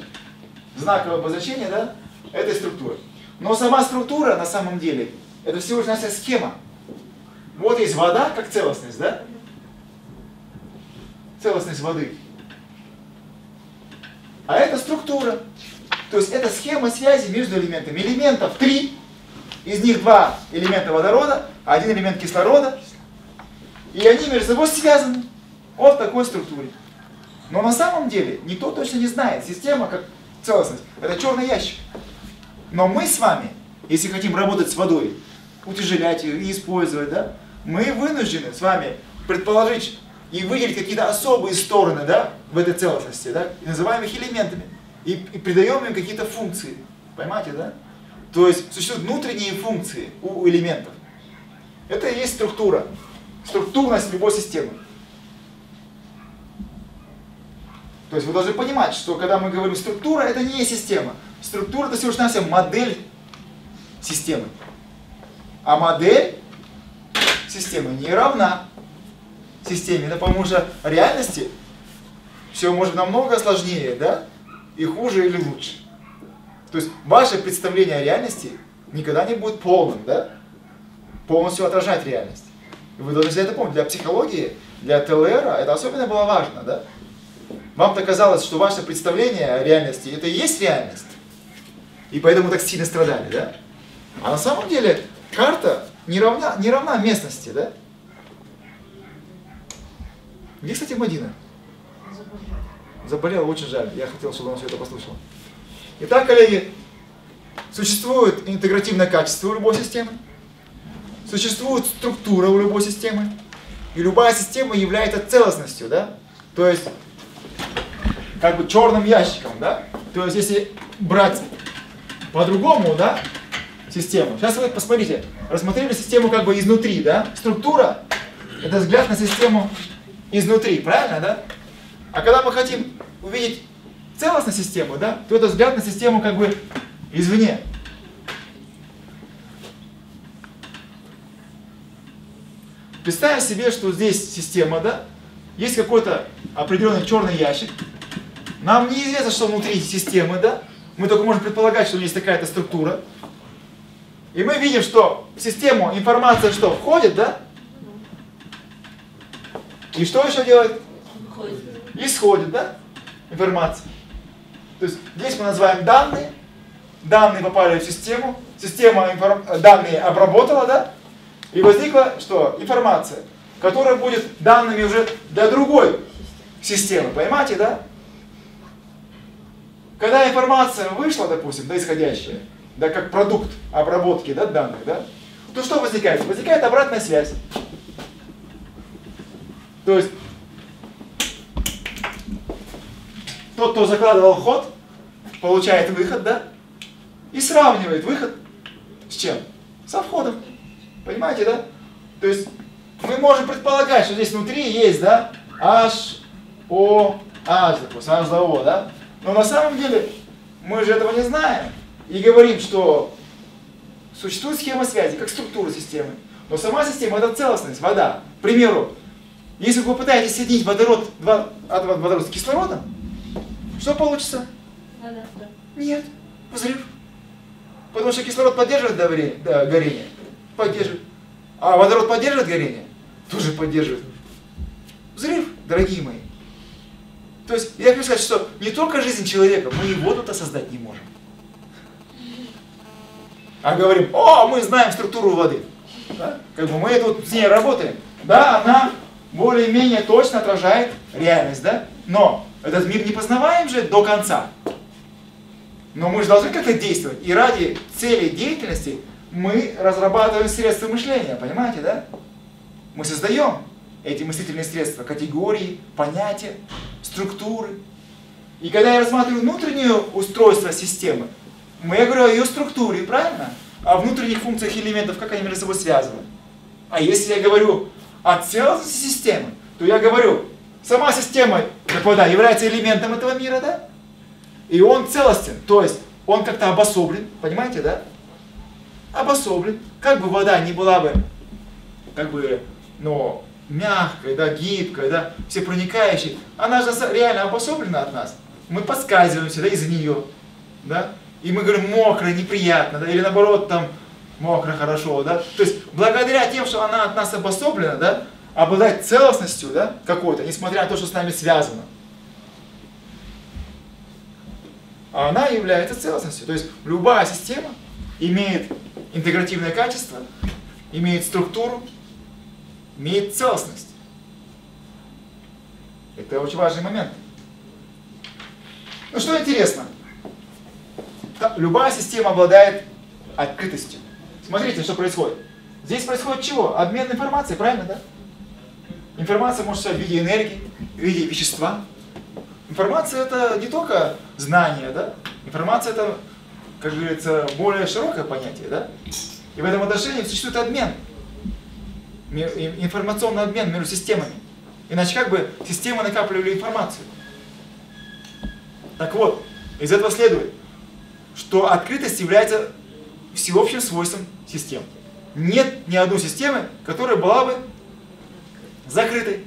Speaker 1: Знаковое обозначение, да, этой структуры. Но сама структура, на самом деле, это всего лишь наша схема. Вот есть вода, как целостность, да? Целостность воды. А это структура. То есть это схема связи между элементами. Элементов три, из них два элемента водорода, один элемент кислорода. И они между собой связаны. Вот в такой структуре. Но на самом деле никто точно не знает. Система как целостность. Это черный ящик. Но мы с вами, если хотим работать с водой, утяжелять ее и использовать, да, мы вынуждены с вами предположить и выделить какие-то особые стороны да, в этой целостности, да, и называем их элементами, и, и придаем им какие-то функции. Понимаете, да? То есть существуют внутренние функции у элементов. Это и есть структура, структурность любой системы. То есть вы должны понимать, что когда мы говорим структура, это не система. Структура это всего лишь навсего модель системы. А модель системы не равна системе, да, потому что реальности все может намного сложнее, да, и хуже или лучше. То есть ваше представление о реальности никогда не будет полным, да, полностью отражать реальность. И вы должны это помнить. Для психологии, для ТЛР это особенно было важно, да. Вам-то казалось, что ваше представление о реальности это и есть реальность. И поэтому так сильно страдали, да? А на самом деле карта не равна, не равна местности, да? Где, кстати, Мадина? Заболела, очень жаль. Я хотел, чтобы она все это послушала. Итак, коллеги, существует интегративное качество у любой системы, существует структура у любой системы, и любая система является целостностью, да? То есть, как бы черным ящиком, да? То есть, если брать по-другому, да, систему. Сейчас вы посмотрите, рассмотрели систему как бы изнутри, да? Структура – это взгляд на систему изнутри, правильно, да? А когда мы хотим увидеть целостную систему, да, то это взгляд на систему как бы извне. Представим себе, что здесь система, да, есть какой-то определенный черный ящик. Нам неизвестно, что внутри системы, да, мы только можем предполагать, что у нее есть такая-то структура. И мы видим, что в систему информация что, входит, да? И что еще делает? Исходит, да? Информация. То есть здесь мы называем данные, данные попали в систему, система данные обработала, да? И возникла что? Информация, которая будет данными уже для другой системы, понимаете, да? Когда информация вышла, допустим, да, исходящая, да, как продукт обработки да, данных, да, то что возникает? Возникает обратная связь. То есть тот, кто закладывал ход, получает выход, да, и сравнивает выход с чем? Со входом. Понимаете, да? То есть мы можем предполагать, что здесь внутри есть, да, H, O, H, допустим, H O, да? Но на самом деле мы же этого не знаем. И говорим, что существует схема связи, как структура системы. Но сама система это целостность, вода. К примеру, если вы попытаетесь соединить водород, два атома водорода с кислородом, что получится? Нет, взрыв. Потому что кислород поддерживает горение? Поддерживает. А водород поддерживает горение? Тоже поддерживает. Взрыв, дорогие мои. То есть я хочу сказать, что не только жизнь человека, мы и воду-то создать не можем. А говорим, о, мы знаем структуру воды. Да? Как бы мы тут с ней работаем. Да, она более-менее точно отражает реальность, да? Но этот мир не познаваем же до конца. Но мы же должны как-то действовать. И ради цели деятельности мы разрабатываем средства мышления, понимаете, да? Мы создаем эти мыслительные средства, категории, понятия, структуры. И когда я рассматриваю внутреннее устройство системы, я говорю о ее структуре, правильно? О внутренних функциях элементов, как они между собой связаны. А если я говорю о целостности системы, то я говорю, сама система, как вода, является элементом этого мира, да? И он целостен, то есть он как-то обособлен, понимаете, да? Обособлен. Как бы вода не была бы, как бы, ну, мягкой, да, гибкой, да, всепроникающей, она же реально обособлена от нас. Мы подскальзываемся, да, из-за нее, да, и мы говорим мокро, неприятно, да, или наоборот, там, мокро, хорошо, да. То есть, благодаря тем, что она от нас обособлена, да, обладает целостностью, да, какой-то, несмотря на то, что с нами связано. А она является целостностью. То есть, любая система имеет интегративное качество, имеет структуру, имеет целостность. Это очень важный момент. Ну что интересно, любая система обладает открытостью. Смотрите, что происходит. Здесь происходит чего? Обмен информацией, правильно, да? Информация может быть в виде энергии, в виде вещества. Информация это не только знание, да? Информация это, как говорится, более широкое понятие, да? И в этом отношении существует обмен информационный обмен между системами. Иначе как бы системы накапливали информацию. Так вот, из этого следует, что открытость является всеобщим свойством систем. Нет ни одной системы, которая была бы закрытой.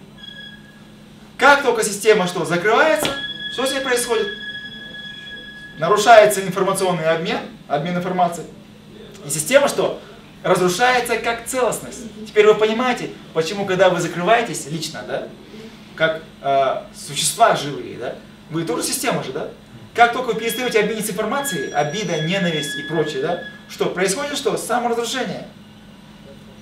Speaker 1: Как только система что закрывается, что с ней происходит? Нарушается информационный обмен, обмен информацией. И система что? разрушается как целостность. Теперь вы понимаете, почему, когда вы закрываетесь лично, да, как э, существа живые, да, вы тоже система же, да? Как только вы перестаете обмениться информацией, обида, ненависть и прочее, да, что происходит что? Саморазрушение.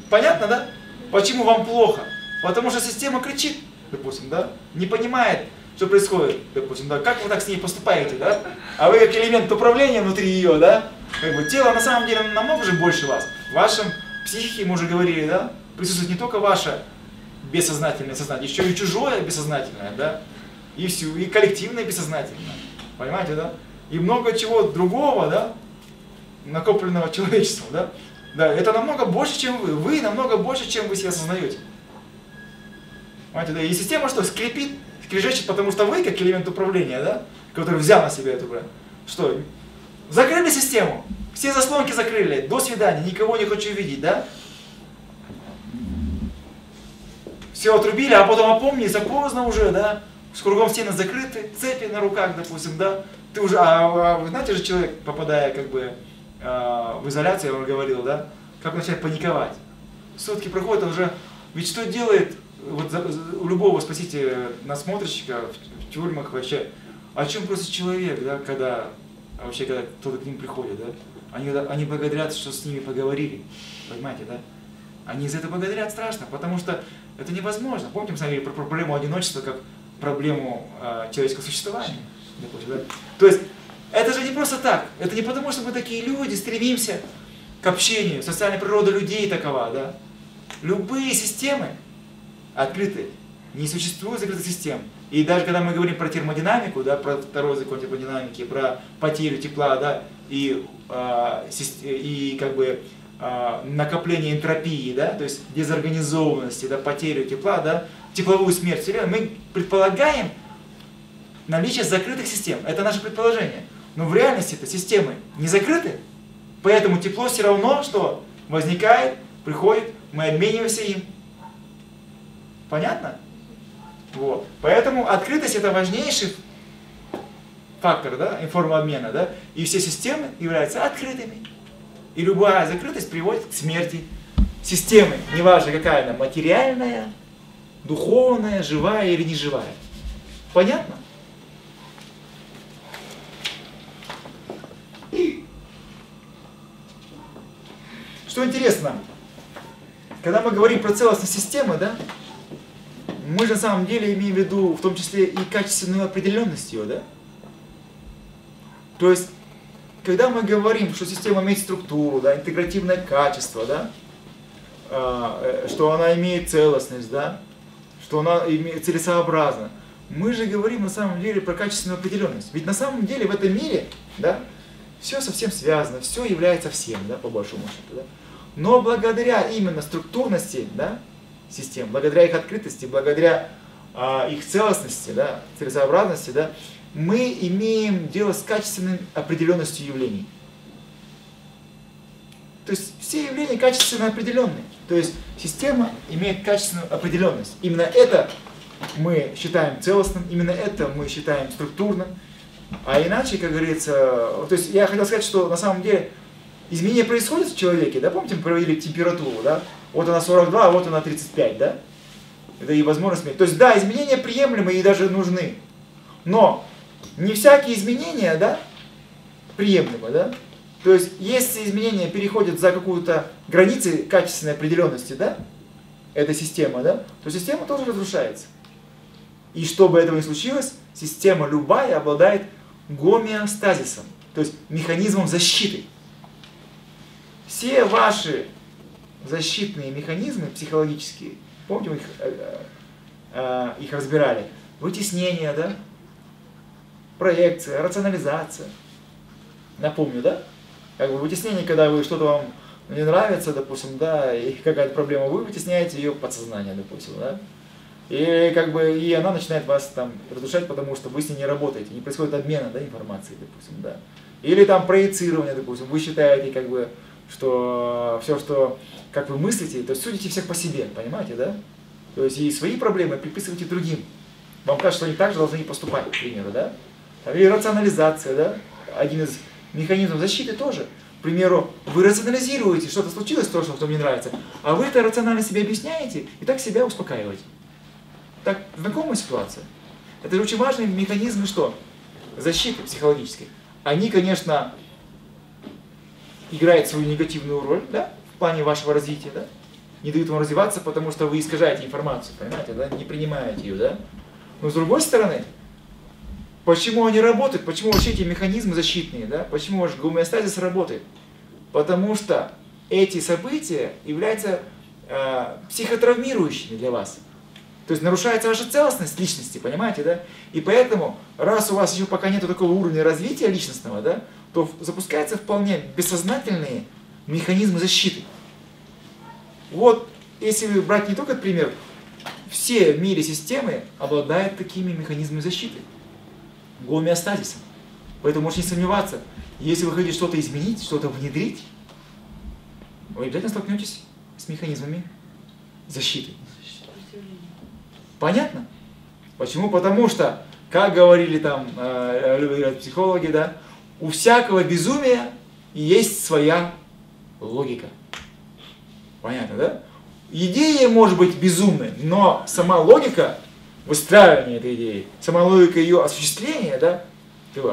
Speaker 1: Понятно, да? Почему вам плохо? Потому что система кричит, допустим, да, не понимает, что происходит, допустим, да, как вы так с ней поступаете, да? А вы как элемент управления внутри ее, да? Как бы тело на самом деле намного же больше вас. В вашем психике, мы уже говорили, да, присутствует не только ваше бессознательное сознание, еще и чужое бессознательное, да, и все, и коллективное бессознательное. Понимаете, да? И много чего другого, да, накопленного человечеством, да? Да, это намного больше, чем вы. Вы намного больше, чем вы себя осознаете. Понимаете, да? И система что, скрипит, скрежещет, потому что вы, как элемент управления, да, который взял на себя эту, что, закрыли систему, все заслонки закрыли. До свидания. Никого не хочу видеть, да? Все отрубили, а потом опомнится, поздно уже, да? С кругом стены закрыты, цепи на руках, допустим, да? Ты уже, а, а вы знаете же, человек, попадая как бы а, в изоляцию, я вам говорил, да? Как начинает паниковать. Сутки проходят, он уже, ведь что делает вот за, у любого, спросите насмотрщика в, в тюрьмах вообще, о чем просит человек, да, когда вообще когда кто-то к ним приходит, да? Они, они благодарят, что с ними поговорили. Понимаете, да? Они за это благодарят страшно, потому что это невозможно. Помните, мы с про проблему одиночества как проблему э, человеческого существования. Допустим, да? То есть это же не просто так. Это не потому, что мы такие люди, стремимся к общению. Социальная природа людей такова, да? Любые системы открыты. Не существует закрытых систем. И даже когда мы говорим про термодинамику, да, про второй закон термодинамики, про потерю тепла, да, и, э, и как бы э, накопление энтропии, да, то есть дезорганизованности, да, потерю тепла, да, тепловую смерть Вселенной, мы предполагаем наличие закрытых систем. Это наше предположение. Но в реальности это системы не закрыты, поэтому тепло все равно, что возникает, приходит, мы обмениваемся им. Понятно? Вот. Поэтому открытость это важнейший фактор да, информообмена. Да? И все системы являются открытыми. И любая закрытость приводит к смерти системы, неважно какая она, материальная, духовная, живая или неживая. Понятно? Что интересно, когда мы говорим про целостность системы, да, мы же на самом деле имеем в виду в том числе и качественную определенность ее, да? То есть, когда мы говорим, что система имеет структуру, да, интегративное качество, да, а, э, что она имеет целостность, да, что она имеет целесообразна, мы же говорим на самом деле про качественную определенность. Ведь на самом деле в этом мире, да, все совсем связано, все является всем, да, по большому счету, да. Но благодаря именно структурности, да, систем, благодаря их открытости, благодаря а, их целостности, да, целесообразности, да, мы имеем дело с качественной определенностью явлений. То есть все явления качественно определенные. То есть система имеет качественную определенность. Именно это мы считаем целостным, именно это мы считаем структурным. А иначе, как говорится, то есть я хотел сказать, что на самом деле изменения происходят в человеке, да, помните, мы провели температуру, да, вот она 42, а вот она 35, да? Это и возможность То есть, да, изменения приемлемы и даже нужны. Но не всякие изменения, да, приемлемы, да? То есть, если изменения переходят за какую-то границы качественной определенности, да, эта система, да, то система тоже разрушается. И чтобы этого не случилось, система любая обладает гомеостазисом, то есть механизмом защиты. Все ваши защитные механизмы психологические, помните, мы их, э, э, их разбирали, вытеснение, да, проекция, рационализация. Напомню, да? Как бы вытеснение, когда вы что-то вам не нравится, допустим, да, и какая-то проблема, вы вытесняете ее подсознание, допустим, да? И как бы и она начинает вас там разрушать, потому что вы с ней не работаете, не происходит обмена да, информацией, допустим, да. Или там проецирование, допустим, вы считаете как бы что все, что как вы мыслите, то есть судите всех по себе, понимаете, да? То есть и свои проблемы приписывайте другим. Вам кажется, что они так же должны поступать, к примеру, да? Или рационализация, да? Один из механизмов защиты тоже. К примеру, вы рационализируете, что-то случилось, то, что вам не нравится, а вы это рационально себе объясняете и так себя успокаиваете. Так, знакомая ситуация. Это очень важные механизмы что? Защиты психологической. Они, конечно, играет свою негативную роль, да, в плане вашего развития, да, не дают вам развиваться, потому что вы искажаете информацию, понимаете, да, не принимаете ее, да. Но с другой стороны, почему они работают, почему вообще эти механизмы защитные, да, почему ваш гомеостазис работает? Потому что эти события являются э, психотравмирующими для вас. То есть нарушается ваша целостность личности, понимаете, да? И поэтому, раз у вас еще пока нет такого уровня развития личностного, да, то запускаются вполне бессознательные механизмы защиты. Вот, если брать не только этот пример, все в мире системы обладают такими механизмами защиты, гомеостазисом. Поэтому можете не сомневаться, если вы хотите что-то изменить, что-то внедрить, вы обязательно столкнетесь с механизмами защиты. Понятно? Почему? Потому что, как говорили там э, любят психологи, да, у всякого безумия есть своя логика. Понятно, да? идея может быть безумной, но сама логика выстраивания этой идеи, сама логика ее осуществления, да,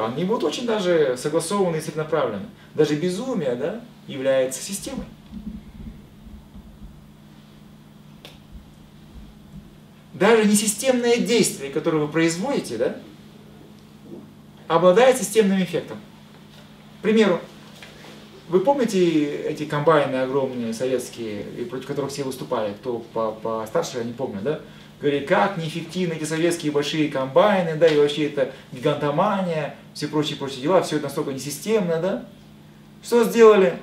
Speaker 1: они будут очень даже согласованы и целенаправлены. Даже безумие, да, является системой. Даже несистемное действие, которое вы производите, да, обладает системным эффектом. Примеру, вы помните эти комбайны огромные советские, против которых все выступали, кто постарше, я не помню, да? Говорили, как неэффективны эти советские большие комбайны, да, и вообще это гигантомания, все прочие прочие дела, все это настолько несистемно, да? Что сделали?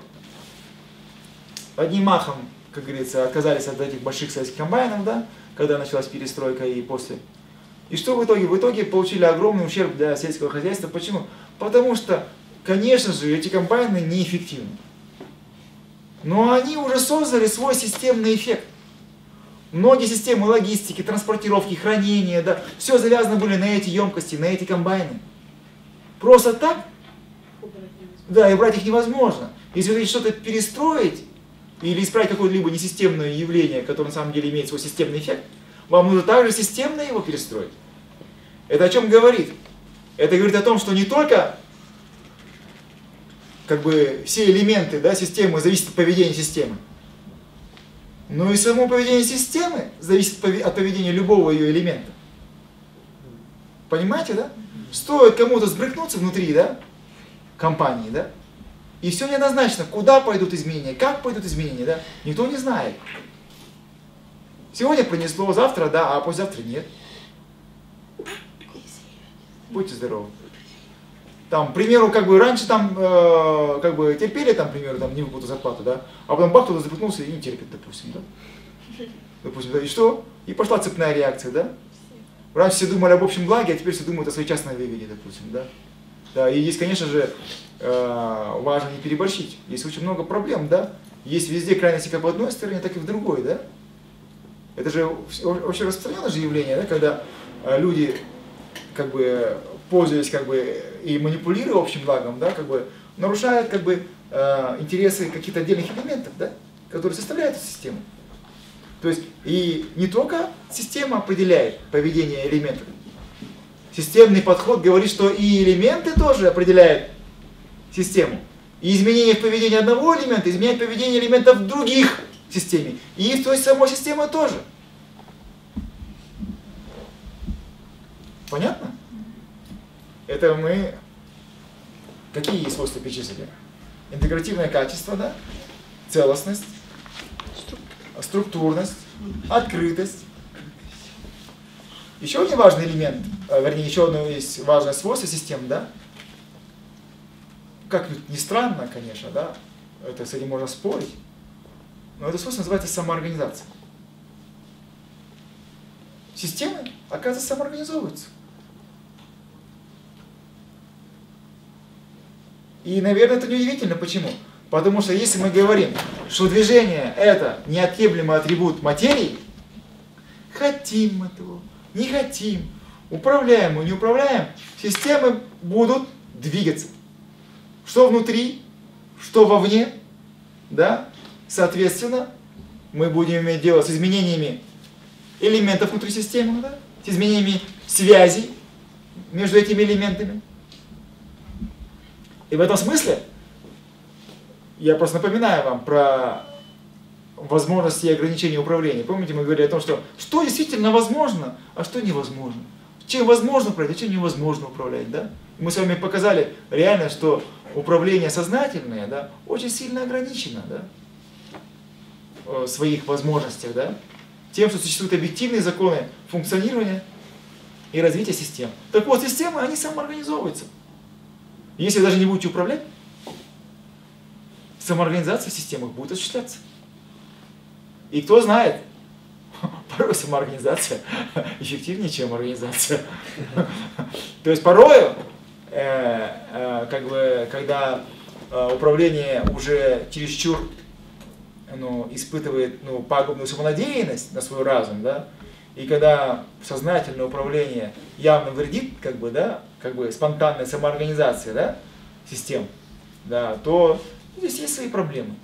Speaker 1: Одним махом, как говорится, отказались от этих больших советских комбайнов, да, когда началась перестройка и после. И что в итоге? В итоге получили огромный ущерб для сельского хозяйства. Почему? Потому что, конечно же, эти комбайны неэффективны. Но они уже создали свой системный эффект. Многие системы логистики, транспортировки, хранения, да, все завязано были на эти емкости, на эти комбайны. Просто так? Да, и брать их невозможно. Если вы хотите что-то перестроить или исправить какое-либо несистемное явление, которое на самом деле имеет свой системный эффект, вам нужно также системно его перестроить. Это о чем говорит? Это говорит о том, что не только как бы все элементы да, системы зависят от поведения системы, но и само поведение системы зависит от поведения любого ее элемента. Понимаете, да? Стоит кому-то сбрыкнуться внутри, да, компании, да, и все неоднозначно, куда пойдут изменения, как пойдут изменения, да, никто не знает. Сегодня принесло, завтра да, а послезавтра нет. Будьте здоровы. Там, к примеру, как бы раньше там, э, как бы терпели, там, к примеру, там, не выплату зарплату, да, а потом бах, кто-то запихнулся и не терпит, допустим, да. Допустим, да, и что? И пошла цепная реакция, да. Раньше все думали об общем благе, а теперь все думают о своей частной выгоде, допустим, да. Да, и здесь, конечно же, э, важно не переборщить. Есть очень много проблем, да. Есть везде крайности как в одной стороне, так и в другой, да. Это же очень распространенное же явление, да, когда э, люди как бы пользуясь как бы и манипулируя общим благом, да, как бы нарушают как бы э, интересы каких-то отдельных элементов, да, которые составляют эту систему. То есть и не только система определяет поведение элементов. Системный подход говорит, что и элементы тоже определяют систему. И изменение в поведении одного элемента изменяет поведение элементов в других системе. И в той самой системе тоже. Понятно? Это мы какие свойства перечислили? Интегративное качество, да? Целостность, структурность, открытость. Еще один важный элемент, э, вернее, еще одно есть важное свойство систем, да? Как ни странно, конечно, да, это с этим можно спорить, но это свойство называется самоорганизация. Системы, оказывается, самоорганизовываются. И, наверное, это неудивительно. Почему? Потому что если мы говорим, что движение это неотъемлемый атрибут материи, хотим мы этого, не хотим, управляем мы, не управляем, системы будут двигаться. Что внутри, что вовне, да? Соответственно, мы будем иметь дело с изменениями элементов внутри системы, да? с изменениями связей между этими элементами. И в этом смысле я просто напоминаю вам про возможности и ограничения управления. Помните, мы говорили о том, что что действительно возможно, а что невозможно. Чем возможно управлять, а чем невозможно управлять. Да? Мы с вами показали реально, что управление сознательное да, очень сильно ограничено да, в своих возможностях. Да? Тем, что существуют объективные законы функционирования и развития систем. Так вот, системы, они самоорганизовываются. Если вы даже не будете управлять, самоорганизация в системах будет осуществляться. И кто знает, порой самоорганизация эффективнее, чем организация. То есть порою, э, э, как бы, когда э, управление уже чересчур ну, испытывает ну, пагубную самонадеянность на свой разум, да, и когда сознательное управление явно вредит, как бы, да, как бы спонтанная самоорганизация, да, систем, да, то здесь есть свои проблемы.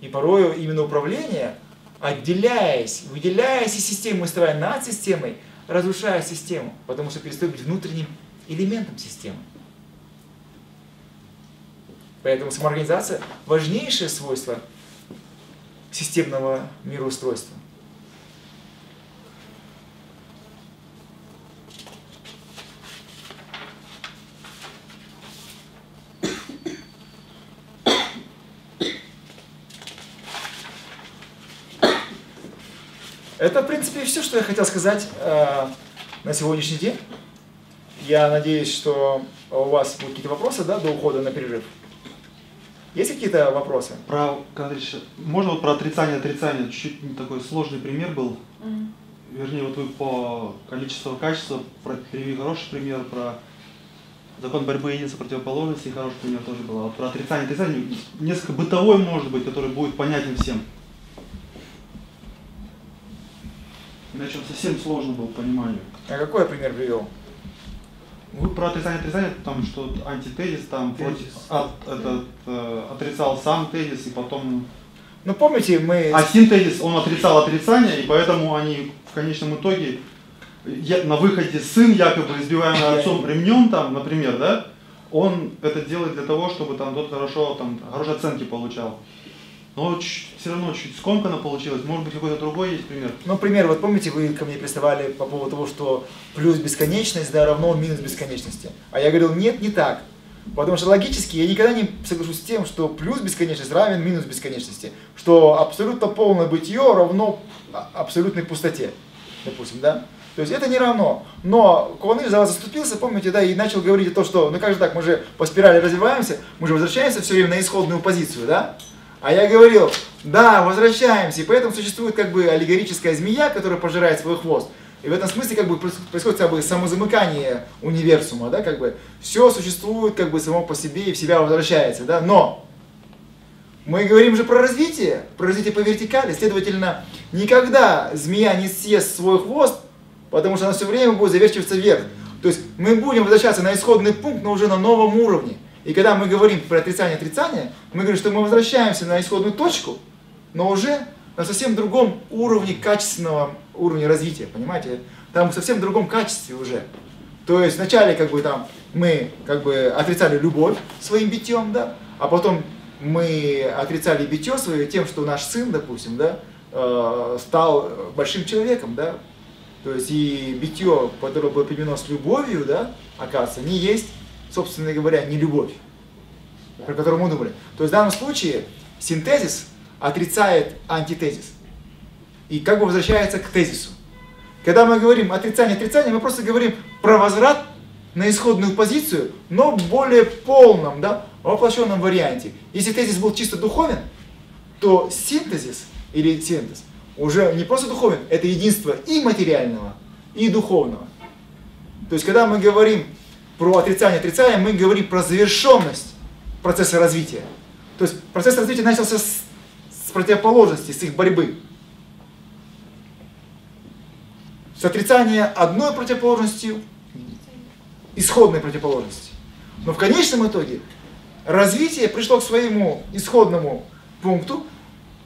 Speaker 1: И порою именно управление отделяясь, выделяясь из системы, вставая над системой, разрушая систему, потому что перестает быть внутренним элементом системы. Поэтому самоорганизация – важнейшее свойство системного мироустройства. Это, в принципе, все, что я хотел сказать э, на сегодняшний день. Я надеюсь, что у вас будут какие-то вопросы да, до ухода на перерыв. Есть какие-то вопросы?
Speaker 2: Про, можно вот про отрицание отрицания? Чуть-чуть такой сложный пример был. Mm. Вернее, вот вы по количеству качества привели хороший пример про закон борьбы единицы противоположности, хороший пример тоже был. А вот про отрицание отрицание несколько бытовой может быть, который будет понятен всем. Он совсем сложно был пониманию.
Speaker 1: А какой я пример привел?
Speaker 2: Вы про отрицание отрицания, там что антитезис, там тезис. от, этот, э, отрицал сам тезис и потом.
Speaker 1: Ну помните, мы.
Speaker 2: А синтезис он отрицал отрицание, и поэтому они в конечном итоге я, на выходе сын, якобы избиваемый отцом ремнем, там, например, да, он это делает для того, чтобы там тот хорошо, там, хорошие оценки получал. Но все равно чуть скомканно получилось. Может быть, какой-то другой есть пример?
Speaker 1: Ну, пример, вот помните, вы ко мне приставали по поводу того, что плюс бесконечность да, равно минус бесконечности. А я говорил, нет, не так. Потому что логически я никогда не соглашусь с тем, что плюс бесконечность равен минус бесконечности. Что абсолютно полное бытие равно абсолютной пустоте. Допустим, да? То есть это не равно. Но Куаныш за вас заступился, помните, да, и начал говорить о том, что, ну как же так, мы же по спирали развиваемся, мы же возвращаемся все время на исходную позицию, да? А я говорил, да, возвращаемся, и поэтому существует как бы аллегорическая змея, которая пожирает свой хвост. И в этом смысле как бы происходит как бы самозамыкание универсума, да, как бы все существует как бы само по себе и в себя возвращается, да, но мы говорим же про развитие, про развитие по вертикали, следовательно, никогда змея не съест свой хвост, потому что она все время будет заверчиваться вверх. То есть мы будем возвращаться на исходный пункт, но уже на новом уровне. И когда мы говорим про отрицание отрицания, мы говорим, что мы возвращаемся на исходную точку, но уже на совсем другом уровне качественного уровня развития, понимаете? Там в совсем другом качестве уже. То есть вначале как бы там мы как бы отрицали любовь своим битьем, да, а потом мы отрицали битье свое тем, что наш сын, допустим, да, э, стал большим человеком, да, то есть и битье, которое было применено с любовью, да, оказывается, не есть собственно говоря, не любовь, про которую мы думали. То есть в данном случае синтезис отрицает антитезис и как бы возвращается к тезису. Когда мы говорим отрицание отрицание, мы просто говорим про возврат на исходную позицию, но в более полном, да, воплощенном варианте. Если тезис был чисто духовен, то синтезис или синтез уже не просто духовен, это единство и материального, и духовного. То есть, когда мы говорим про отрицание отрицания, мы говорим про завершенность процесса развития. То есть процесс развития начался с, с противоположности, с их борьбы. С отрицания одной противоположностью, исходной противоположности. Но в конечном итоге развитие пришло к своему исходному пункту,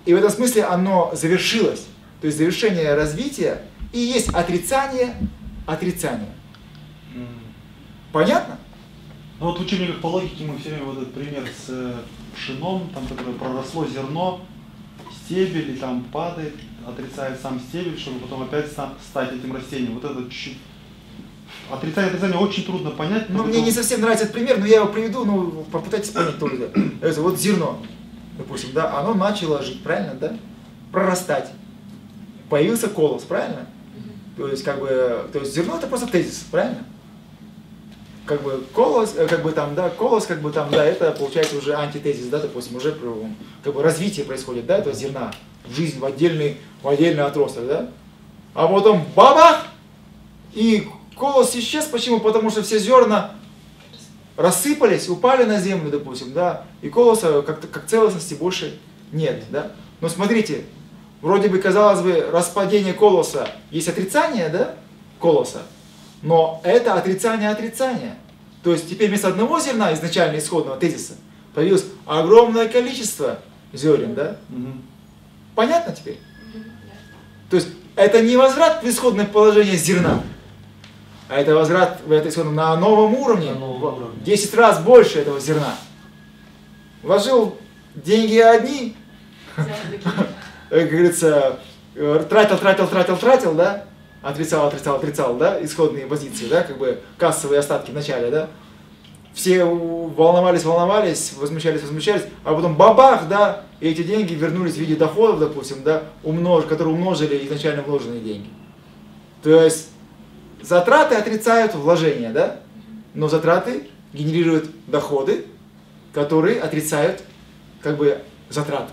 Speaker 1: и в этом смысле оно завершилось. То есть завершение развития и есть отрицание отрицания. Понятно?
Speaker 2: Ну вот в учебниках по логике мы все время вот этот пример с э, пшеном, там, которое проросло зерно, стебель, и там падает, отрицает сам стебель, чтобы потом опять стать этим растением. Вот это чуть Отрицание отрицание очень трудно понять.
Speaker 1: Ну, мне не совсем нравится этот пример, но я его приведу, ну, попытайтесь понять тоже. Вот зерно, допустим, да, оно начало жить, правильно, да? Прорастать. Появился колос, правильно? То есть, как бы, то есть зерно это просто тезис, правильно? Как бы колос, э, как бы там, да, колос, как бы там, да, это получается уже антитезис, да, допустим, уже как бы развитие происходит, да, этого зерна в жизнь, в отдельный, в отдельный отросток, да. А потом бабах, и колос исчез, почему? Потому что все зерна рассыпались, упали на землю, допустим, да, и колоса как, как целостности больше нет, да. Но смотрите, вроде бы, казалось бы, распадение колоса есть отрицание, да, колоса, но это отрицание отрицания. То есть теперь вместо одного зерна изначально исходного тезиса появилось огромное количество зерен, да? Угу. Понятно теперь? То есть это не возврат в исходное положение зерна, а это возврат в это исходное на новом уровне,
Speaker 3: На новом уровне.
Speaker 1: 10 раз больше этого зерна. Вложил деньги одни, как говорится, э, тратил, тратил, тратил, тратил, да, отрицал, отрицал, отрицал, да, исходные позиции, да, как бы кассовые остатки в начале, да, все волновались, волновались, возмущались, возмущались, а потом бабах, да, и эти деньги вернулись в виде доходов, допустим, да, умнож, которые умножили изначально вложенные деньги. То есть затраты отрицают вложения, да, но затраты генерируют доходы, которые отрицают как бы затраты.